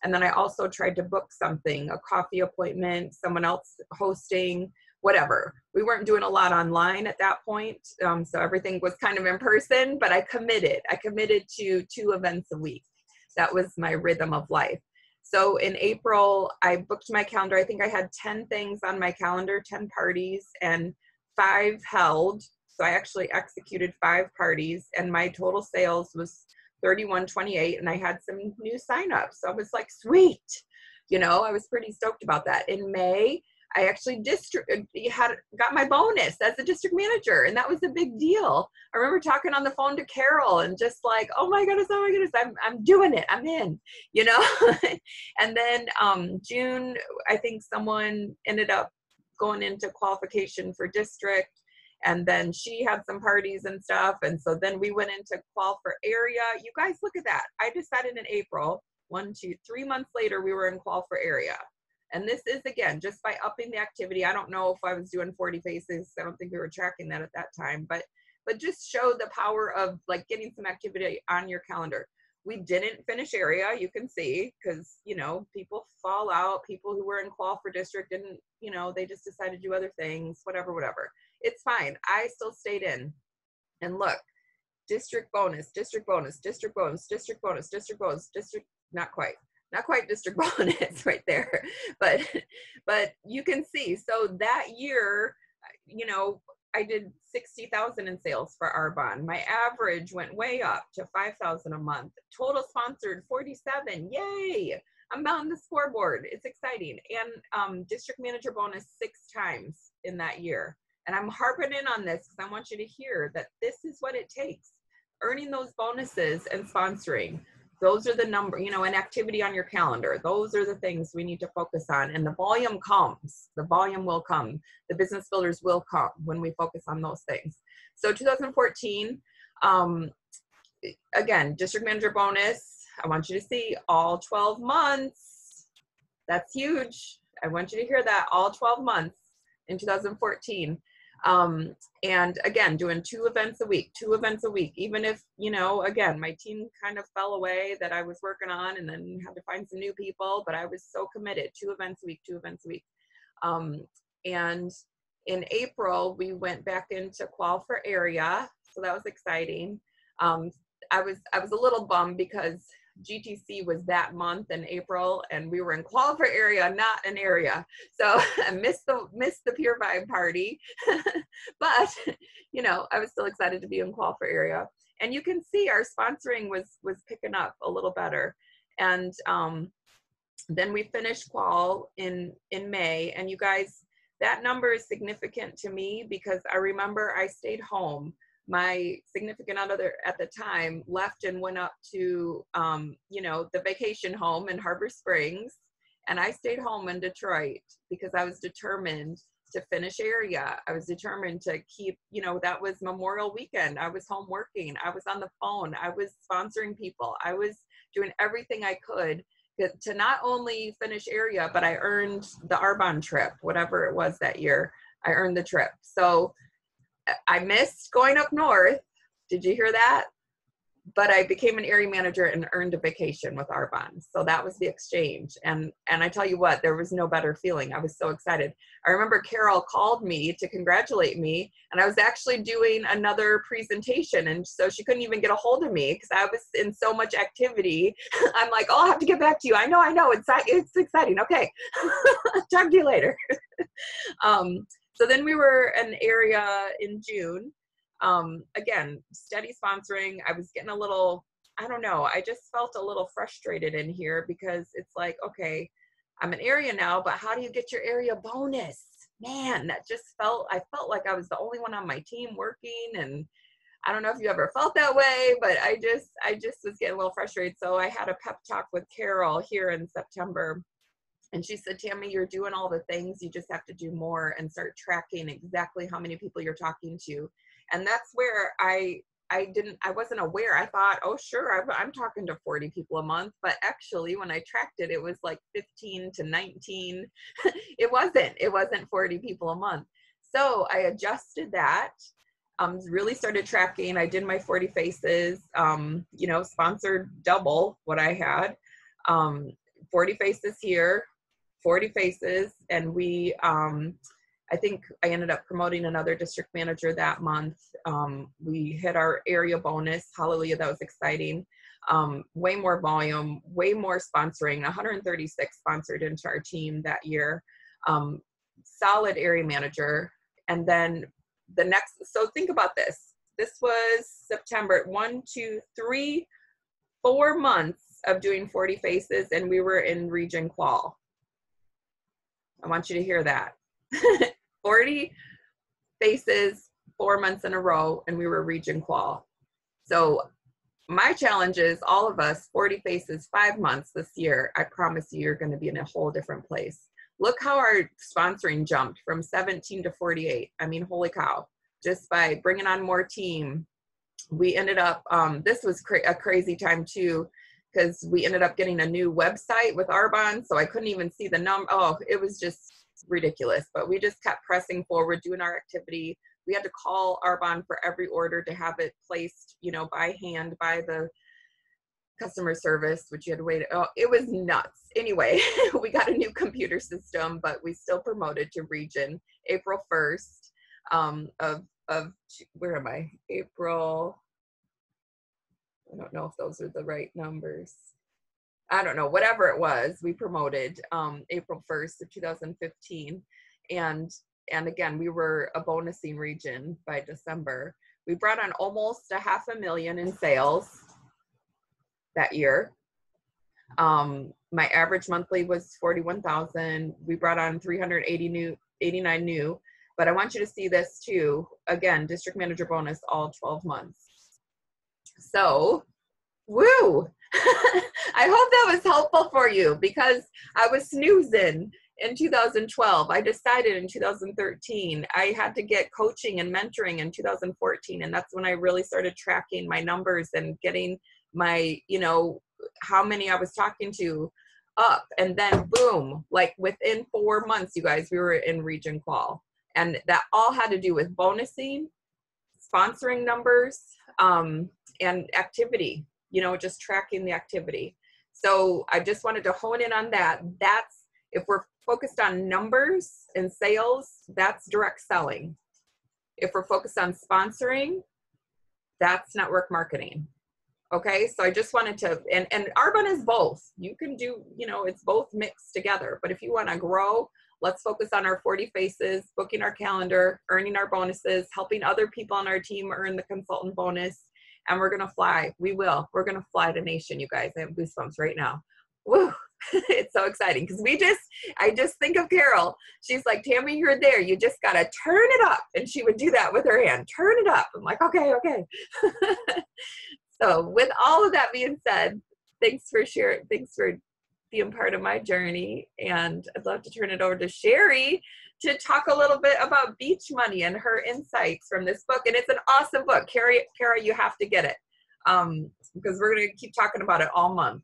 And then I also tried to book something, a coffee appointment, someone else hosting, whatever. We weren't doing a lot online at that point. Um, so everything was kind of in person, but I committed. I committed to two events a week. That was my rhythm of life. So in April, I booked my calendar. I think I had 10 things on my calendar, 10 parties, and five held. So I actually executed five parties, and my total sales was 3128, and I had some new signups. So I was like, sweet. You know, I was pretty stoked about that. In May, I actually district uh, had got my bonus as a district manager, and that was a big deal. I remember talking on the phone to Carol and just like, "Oh my goodness, oh my goodness, I'm I'm doing it, I'm in," you know. and then um, June, I think someone ended up going into qualification for district and then she had some parties and stuff and so then we went into qual for area you guys look at that i decided in april one two three months later we were in qual for area and this is again just by upping the activity. I don't know if i was doing 40 faces. I don't think we were tracking that at that time. But but just show the power of like getting some activity on your calendar. We didn't finish area you can see because you know people fall out. People who were in qual for district didn't you know they just decided to do other things whatever whatever. It's fine. I still stayed in. And look district bonus district bonus district bonus district bonus district bonus district not quite not quite district bonus right there but but you can see so that year you know I did 60,000 in sales for Arbonne. My average went way up to 5,000 a month. Total sponsored 47. Yay! I'm on the scoreboard. It's exciting. And um, district manager bonus six times in that year. And I'm harping in on this because I want you to hear that this is what it takes. Earning those bonuses and sponsoring those are the number you know an activity on your calendar. Those are the things we need to focus on. And the volume comes. The volume will come. The business builders will come when we focus on those things. So 2014 um, again district manager bonus. I want you to see all 12 months. That's huge. I want you to hear that. All 12 months in 2014 um, and again doing two events a week two events a week even if you know again my team kind of fell away that i was working on and then had to find some new people but i was so committed. Two events a week two events a week. Um, and in april we went back into qual for area so that was exciting. Um, i was i was a little bummed because GTC was that month in April, and we were in qual for area, not an area. So I missed the missed the Pure Vibe party, but you know I was still excited to be in qual for area. And you can see our sponsoring was was picking up a little better, and um, then we finished qual in in May. And you guys, that number is significant to me because I remember I stayed home my significant other at the time left and went up to um, you know the vacation home in harbor springs. And i stayed home in detroit because i was determined to finish area. I was determined to keep you know that was memorial weekend. I was home working. I was on the phone. I was sponsoring people. I was doing everything i could to not only finish area but i earned the arbonne trip whatever it was that year. I earned the trip. So I missed going up north. Did you hear that? But I became an area manager and earned a vacation with Arbonne. So that was the exchange. And and I tell you what, there was no better feeling. I was so excited. I remember Carol called me to congratulate me, and I was actually doing another presentation, and so she couldn't even get a hold of me because I was in so much activity. I'm like, oh, I'll have to get back to you. I know, I know, it's it's exciting. Okay, talk to you later. um, so then we were an area in June. Um, again, steady sponsoring. I was getting a little, I don't know, I just felt a little frustrated in here because it's like, okay, I'm an area now, but how do you get your area bonus? Man, that just felt, I felt like I was the only one on my team working and I don't know if you ever felt that way, but I just I just was getting a little frustrated. So I had a pep talk with Carol here in September and she said, Tami, you're doing all the things. You just have to do more and start tracking exactly how many people you're talking to. And that's where I I didn't I wasn't aware. I thought, oh sure, I'm, talking to 40 people a month, but actually when I tracked it, it was like 15 to 19. it wasn't. It wasn't 40 people a month. So I adjusted that. Um, really started tracking. I did my 40 faces. Um, you know, sponsored double what I had. Um, 40 faces here, 40 faces and we um, i think i ended up promoting another district manager that month. Um, we hit our area bonus. Hallelujah that was exciting. Um, way more volume way more sponsoring 136 sponsored into our team that year. Um, solid area manager. And then the next so think about this. This was september one two three four months of doing 40 faces and we were in region qual I want you to hear that. 40 faces, four months in a row, and we were region qual. So my challenge is all of us 40 faces, five months this year. I promise you, you're going to be in a whole different place. look how our sponsoring jumped from 17 to 48. I mean, holy cow! Just by bringing on more team, we ended up. Um, this was cra- a crazy time too, because we ended up getting a new website with Arbonne, so I couldn't even see the number. Oh, it was just ridiculous. But we just kept pressing forward, doing our activity. We had to call Arbonne for every order to have it placed, you know, by hand by the customer service, which you had to wait. Oh, it was nuts. Anyway, we got a new computer system, but we still promoted to region April 1st um, of, of, where am I? April, I don't know if those are the right numbers. I don't know, whatever it was, we promoted um, April 1st of 2015. And, and again, we were a bonusing region by December. We brought on almost a half a million in sales that year. Um, my average monthly was 41,000. We brought on 380 new, 89 new, but I want you to see this too. Again, district manager bonus all 12 months. So, woo! I hope that was helpful for you because I was snoozing in 2012. I decided in 2013 I had to get coaching and mentoring in 2014, and that's when I really started tracking my numbers and getting my you know how many i was talking to up and then boom like within four months you guys we were in region qual and that all had to do with bonusing sponsoring numbers um, and activity you know just tracking the activity. So i just wanted to hone in on that. That's if we're focused on numbers and sales that's direct selling. If we're focused on sponsoring that's network marketing. Okay so i just wanted to and and arbonne is both. You can do you know it's both mixed together. But if you want to grow let's focus on our 40 faces booking our calendar earning our bonuses helping other people on our team earn the consultant bonus and we're gonna fly. We will. We're gonna fly to nation you guys. I have goosebumps right now. Woo! it's so exciting because we just i just think of carol. She's like tami you're there. You just gotta turn it up. And she would do that with her hand turn it up. I'm like okay okay. So with all of that being said thanks for sharing thanks for being part of my journey and i'd love to turn it over to sherry to talk a little bit about beach money and her insights from this book. And it's an awesome book. Carrie kara you have to get it um, because we're going to keep talking about it all month.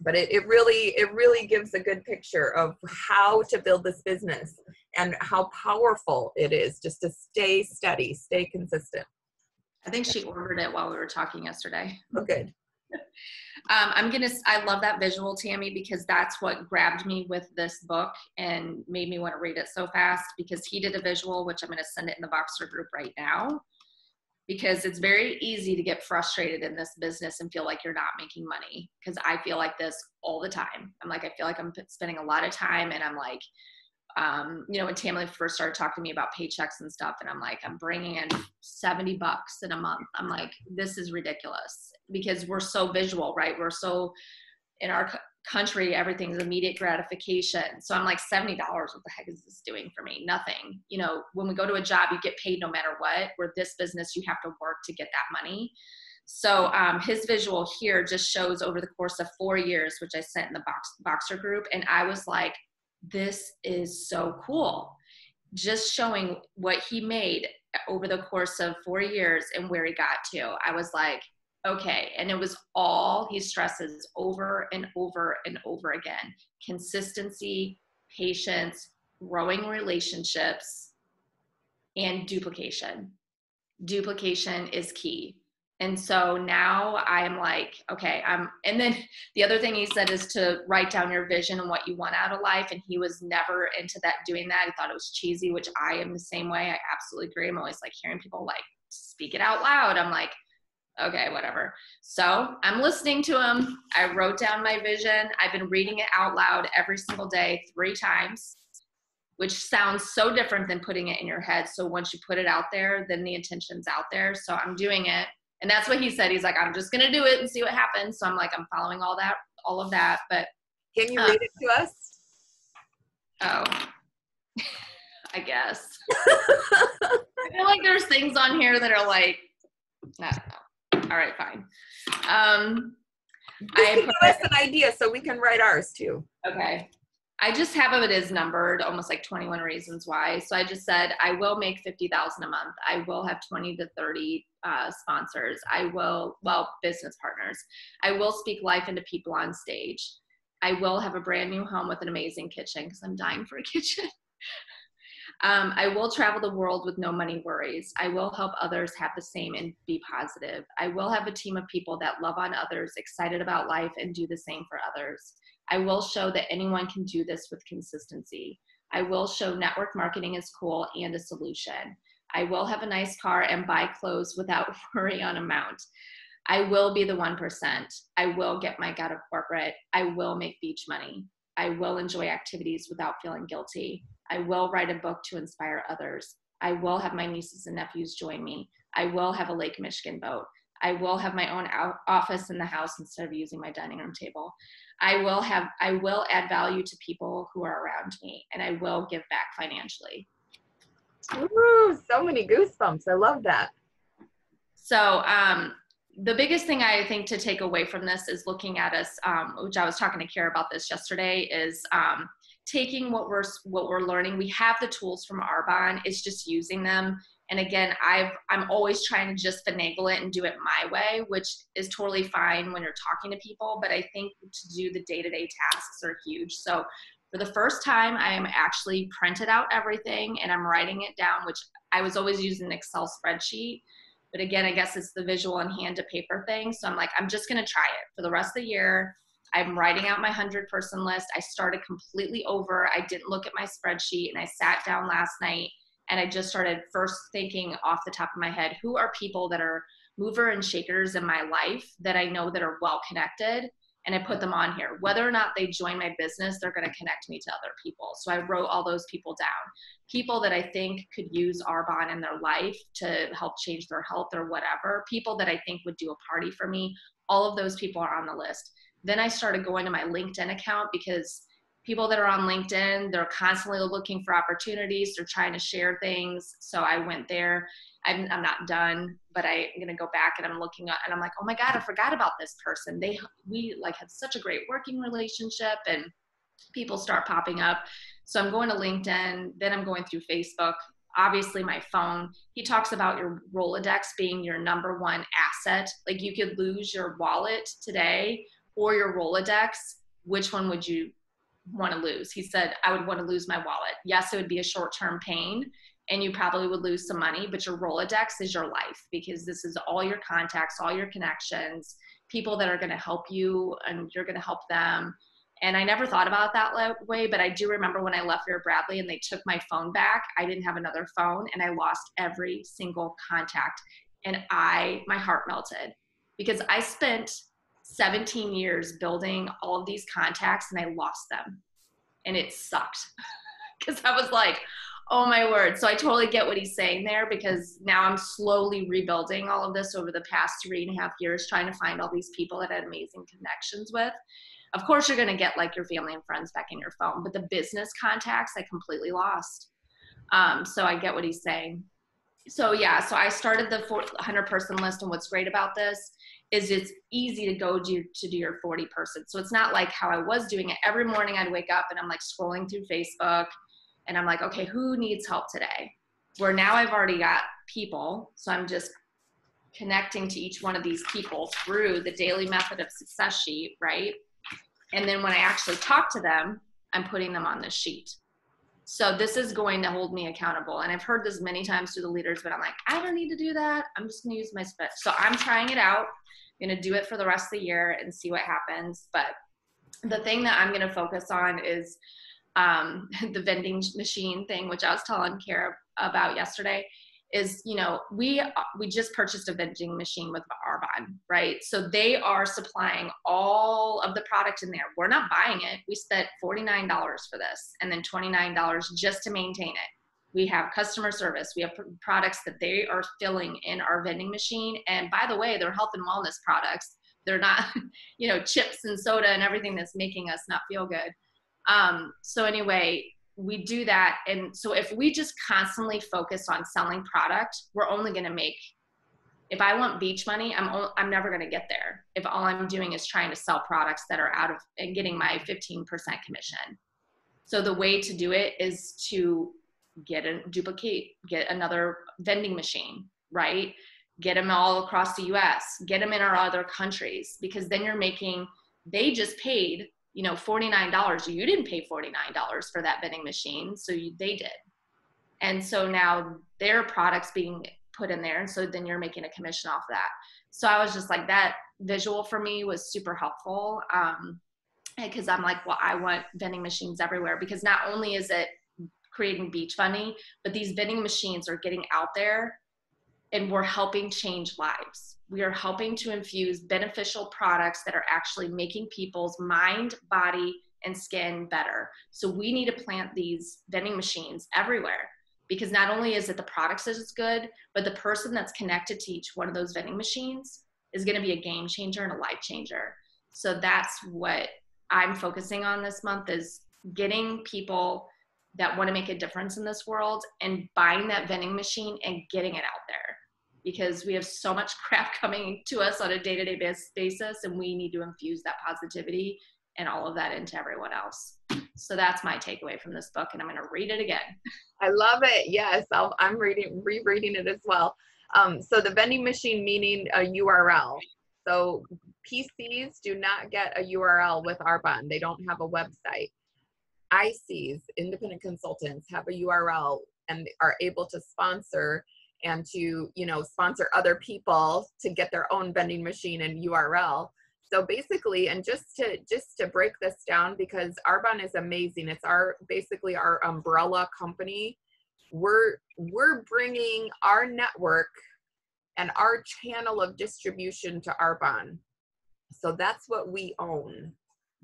But it, it really it really gives a good picture of how to build this business and how powerful it is just to stay steady stay consistent. I think she ordered it while we were talking yesterday. oh good Um, I'm gonna. I love that visual, Tami, because that's what grabbed me with this book and made me want to read it so fast. Because he did a visual, which I'm gonna send it in the Voxer group right now. Because it's very easy to get frustrated in this business and feel like you're not making money. Because I feel like this all the time. I'm like, I feel like I'm spending a lot of time, and I'm like, um, you know, when Tami first started talking to me about paychecks and stuff, and I'm like, I'm bringing in 70 bucks in a month. I'm like, this is ridiculous because we're so visual, right? We're so in our country, everything's immediate gratification. So I'm like, $70, what the heck is this doing for me? Nothing. You know, when we go to a job, you get paid no matter what. Where this business, you have to work to get that money. So um, his visual here just shows over the course of four years, which I sent in the box, Voxer group, and I was like, this is so cool. Just showing what he made over the course of four years and where he got to. I was like, okay. And it was all he stresses over and over and over again consistency, patience, growing relationships, and duplication. Duplication is key. And so now I'm like, okay, I'm, and then the other thing he said is to write down your vision and what you want out of life. And he was never into that, doing that. He thought it was cheesy, which I am the same way. I absolutely agree. I'm always like hearing people like speak it out loud. I'm like, okay, whatever. So I'm listening to him. I wrote down my vision. I've been reading it out loud every single day, three times, which sounds so different than putting it in your head. So once you put it out there, then the intention's out there. So I'm doing it and that's what he said. He's like, I'm just gonna do it and see what happens. So I'm like, I'm following all that, all of that. But can you read it to us oh, I guess. I feel like there's things on here that are like, I don't know. All right, fine. Um, Just to give us an idea so we can write ours too okay. I just have it as numbered, almost like 21 reasons why. So I just said I will make 50,000 a month. I will have 20 to 30 uh, sponsors. I will, well, business partners. I will speak life into people on stage. I will have a brand new home with an amazing kitchen because I'm dying for a kitchen. Um, I will travel the world with no money worries. I will help others have the same and be positive. I will have a team of people that love on others, excited about life, and do the same for others. I will show that anyone can do this with consistency. I will show network marketing is cool and a solution. I will have a nice car and buy clothes without worry on amount. I will be the 1%. I will get my gut of corporate. I will make beach money. I will enjoy activities without feeling guilty. I will write a book to inspire others. I will have my nieces and nephews join me. I will have a Lake Michigan boat. I will have my own office in the house instead of using my dining room table. I will have I will add value to people who are around me and I will give back financially. Ooh, so many goosebumps. I love that. So um the biggest thing I think to take away from this is looking at us, um, which I was talking to Kara about this yesterday, is um, taking what we're what we're learning. We have the tools from Arbonne. It's just using them and again, I've I'm always trying to just finagle it and do it my way, which is totally fine when you're talking to people. But I think to do the day-to-day tasks are huge. So for the first time, I am actually printed out everything and I'm writing it down, which I was always using an Excel spreadsheet. But again, I guess it's the visual and hand to paper thing. So I'm like, I'm just gonna try it for the rest of the year. I'm writing out my 100 person list. I started completely over. I didn't look at my spreadsheet and I sat down last night and I just started first thinking off the top of my head who are people that are mover and shakers in my life that I know that are well connected and I put them on here. Whether or not they join my business, they're going to connect me to other people. So I wrote all those people down. People that I think could use Arbonne in their life to help change their health or whatever. People that I think would do a party for me. All of those people are on the list. Then I started going to my LinkedIn account because people that are on LinkedIn, they're constantly looking for opportunities. They're trying to share things. So I went there. I'm, I'm not done, but I, am going to go back and I'm looking at, and I'm like, oh my God, I forgot about this person. They, we like had such a great working relationship and people start popping up. So I'm going to LinkedIn, then I'm going through Facebook, obviously my phone. He talks about your Rolodex being your number one asset. Like you could lose your wallet today or your Rolodex. Which one would you want to lose. He said, I would want to lose my wallet. Yes, it would be a short term pain and you probably would lose some money, but your Rolodex is your life because this is all your contacts, all your connections, people that are going to help you and you're going to help them. And I never thought about that way, but I do remember when I left Vera Bradley and they took my phone back, I didn't have another phone and I lost every single contact. And I, my heart melted because I spent 17 years building all of these contacts and I lost them. And it sucked because I was like, oh my word. So I totally get what he's saying there because now I'm slowly rebuilding all of this over the past three and a half years, trying to find all these people that I had amazing connections with. Of course, you're going to get like your family and friends back in your phone, but the business contacts I completely lost. Um, so I get what he's saying. So yeah, so I started the 100 person list, and what's great about this is it's easy to go do to do your 40 person. So it's not like how I was doing it. Every morning I'd wake up and I'm like scrolling through Facebook and I'm like, okay, who needs help today? Where now I've already got people. So I'm just connecting to each one of these people through the daily method of success sheet, right? And then when I actually talk to them, I'm putting them on the sheet. So this is going to hold me accountable. And I've heard this many times through the leaders, but I'm like, I don't need to do that. I'm just to use my spit. So I'm trying it out. I'm to do it for the rest of the year and see what happens. But the thing that I'm going to focus on is um, the vending machine thing, which I was telling Kara about yesterday is you know we we just purchased a vending machine with Arbonne, right? So they are supplying all of the product in there. We're not buying it. We spent forty nine dollars for this, and then twenty nine dollars just to maintain it. We have customer service. We have products that they are filling in our vending machine. And by the way, they're health and wellness products. They're not, you know, chips and soda and everything that's making us not feel good. Um, so anyway, we do that and so if we just constantly focus on selling product we're only going to make if i want beach money i'm only, i'm never going to get there if all i'm doing is trying to sell products that are out of and getting my 15% commission So the way to do it is to get a duplicate, get another vending machine, right? Get them all across the US, get them in our other countries, because then you're making, they just paid, you know, $49. You didn't pay $49 for that vending machine, so you, they did. And so now their products being put in there, and so then you're making a commission off that. So I was just like, that visual for me was super helpful. Um, because I'm like, well, I want vending machines everywhere because not only is it creating beach funny, but these vending machines are getting out there and we're helping change lives. We are helping to infuse beneficial products that are actually making people's mind, body, and skin better. So we need to plant these vending machines everywhere because not only is it the products that is good, but the person that's connected to each one of those vending machines is going to be a game changer and a life changer. So that's what I'm focusing on this month is getting people that want to make a difference in this world and buying that vending machine and getting it out there because we have so much crap coming to us on a day-to-day basis and we need to infuse that positivity and all of that into everyone else so that's my takeaway from this book and i'm going to read it again I love it. Yes, i am reading, rereading it as well. Um, so the vending machine meaning a URL. So PCs do not get a URL with our Arbonne. They don't have a website. ICs, independent consultants, have a URL and are able to sponsor and to, you know, sponsor other people to get their own vending machine and URL. So basically, and just to just to break this down because Arbonne is amazing. It's our basically our umbrella company. We're we're bringing our network and our channel of distribution to Arbonne So that's what we own.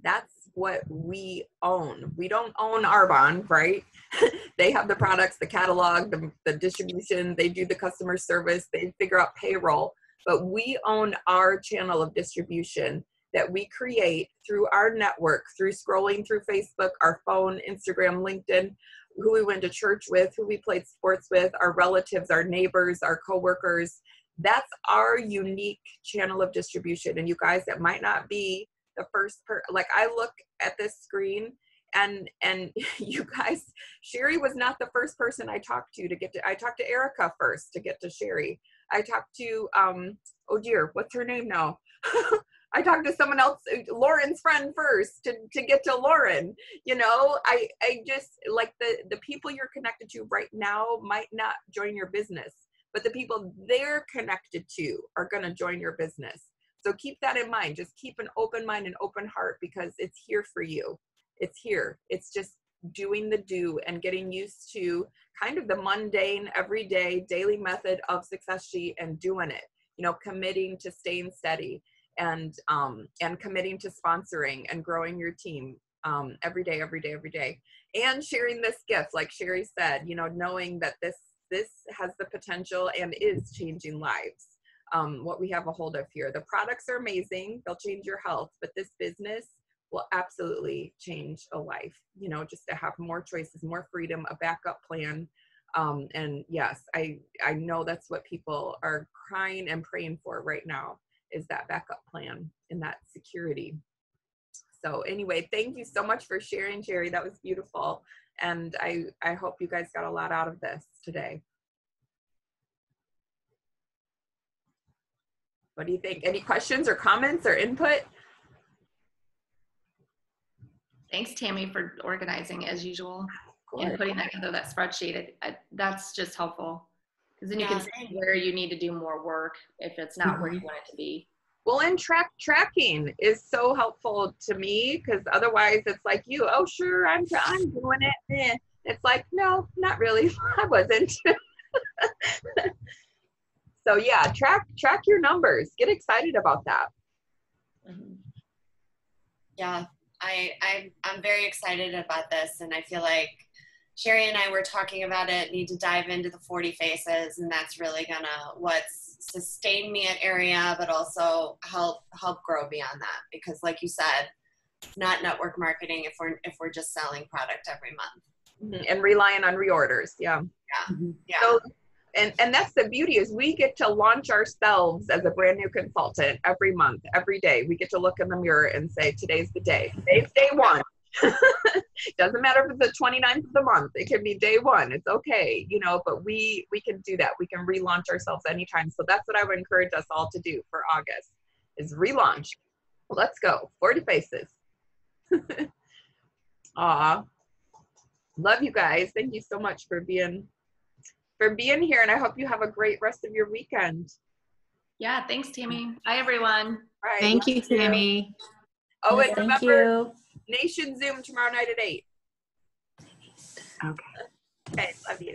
That's what we own. We don't own Arbonne, right? they have the products, the catalog, the, the distribution, they do the customer service, they figure out payroll. But we own our channel of distribution that we create through our network, through scrolling through Facebook, our phone, Instagram, LinkedIn, who we went to church with, who we played sports with, our relatives, our neighbors, our coworkers. That's our unique channel of distribution. And you guys, that might not be the first per like I look at this screen and and you guys sherry was not the first person i talked to to get to i talked to erica first to get to sherry. I talked to um oh dear what's her name now? I talked to someone else lauren's friend first to, to get to lauren you know? I i just like the the people you're connected to right now might not join your business but the people they're connected to are going to join your business so keep that in mind. Just keep an open mind and open heart because it's here for you. It's here. It's just doing the do and getting used to kind of the mundane, everyday, daily method of success sheet and doing it. You know, committing to staying steady and um, and committing to sponsoring and growing your team um, every day, every day, every day, and sharing this gift, like Sherry said. You know, knowing that this this has the potential and is changing lives um, what we have a hold of here. The products are amazing, they'll change your health, but this business will absolutely change a life. You know, just to have more choices, more freedom, a backup plan. Um, and yes, I, I know that's what people are crying and praying for right now is that backup plan and that security. So anyway, thank you so much for sharing, Jerry. That was beautiful. And I, I hope you guys got a lot out of this today. What do you think? Any questions or comments or input? Thanks, Tami, for organizing as usual and putting that together that spreadsheet. It, it, that's just helpful because then you yeah. can see where you need to do more work if it's not mm-hmm. where you want it to be. Well, and track tracking is so helpful to me because otherwise it's like you, oh sure, I'm I'm doing it. Eh. It's like no, not really. I wasn't. so yeah track track your numbers get excited about that mm-hmm. yeah I, I'm i'm very excited about this and i feel like sherry and i were talking about it need to dive into the 40 faces and that's really gonna what's sustain me at area but also help help grow beyond that because like you said not network marketing if we're if we're just selling product every month mm-hmm. and relying on reorders yeah yeah mm-hmm. yeah so and and that's the beauty is we get to launch ourselves as a brand new consultant every month every day we get to look in the mirror and say today's the day today's day one Doesn't matter if it's the 29th of the month. It can be day one. It's okay, you know, but we we can do that. We can relaunch ourselves anytime. So that's what I would encourage us all to do for August is relaunch. Let's go. 40 faces. ah Love you guys. Thank you so much for being for being here and I hope you have a great rest of your weekend. Yeah, thanks, Tami. Bye, everyone. All right. Thank you, love Tami. Oh, and Thank remember you. Nation Zoom tomorrow night at 8. Okay. Okay, love you.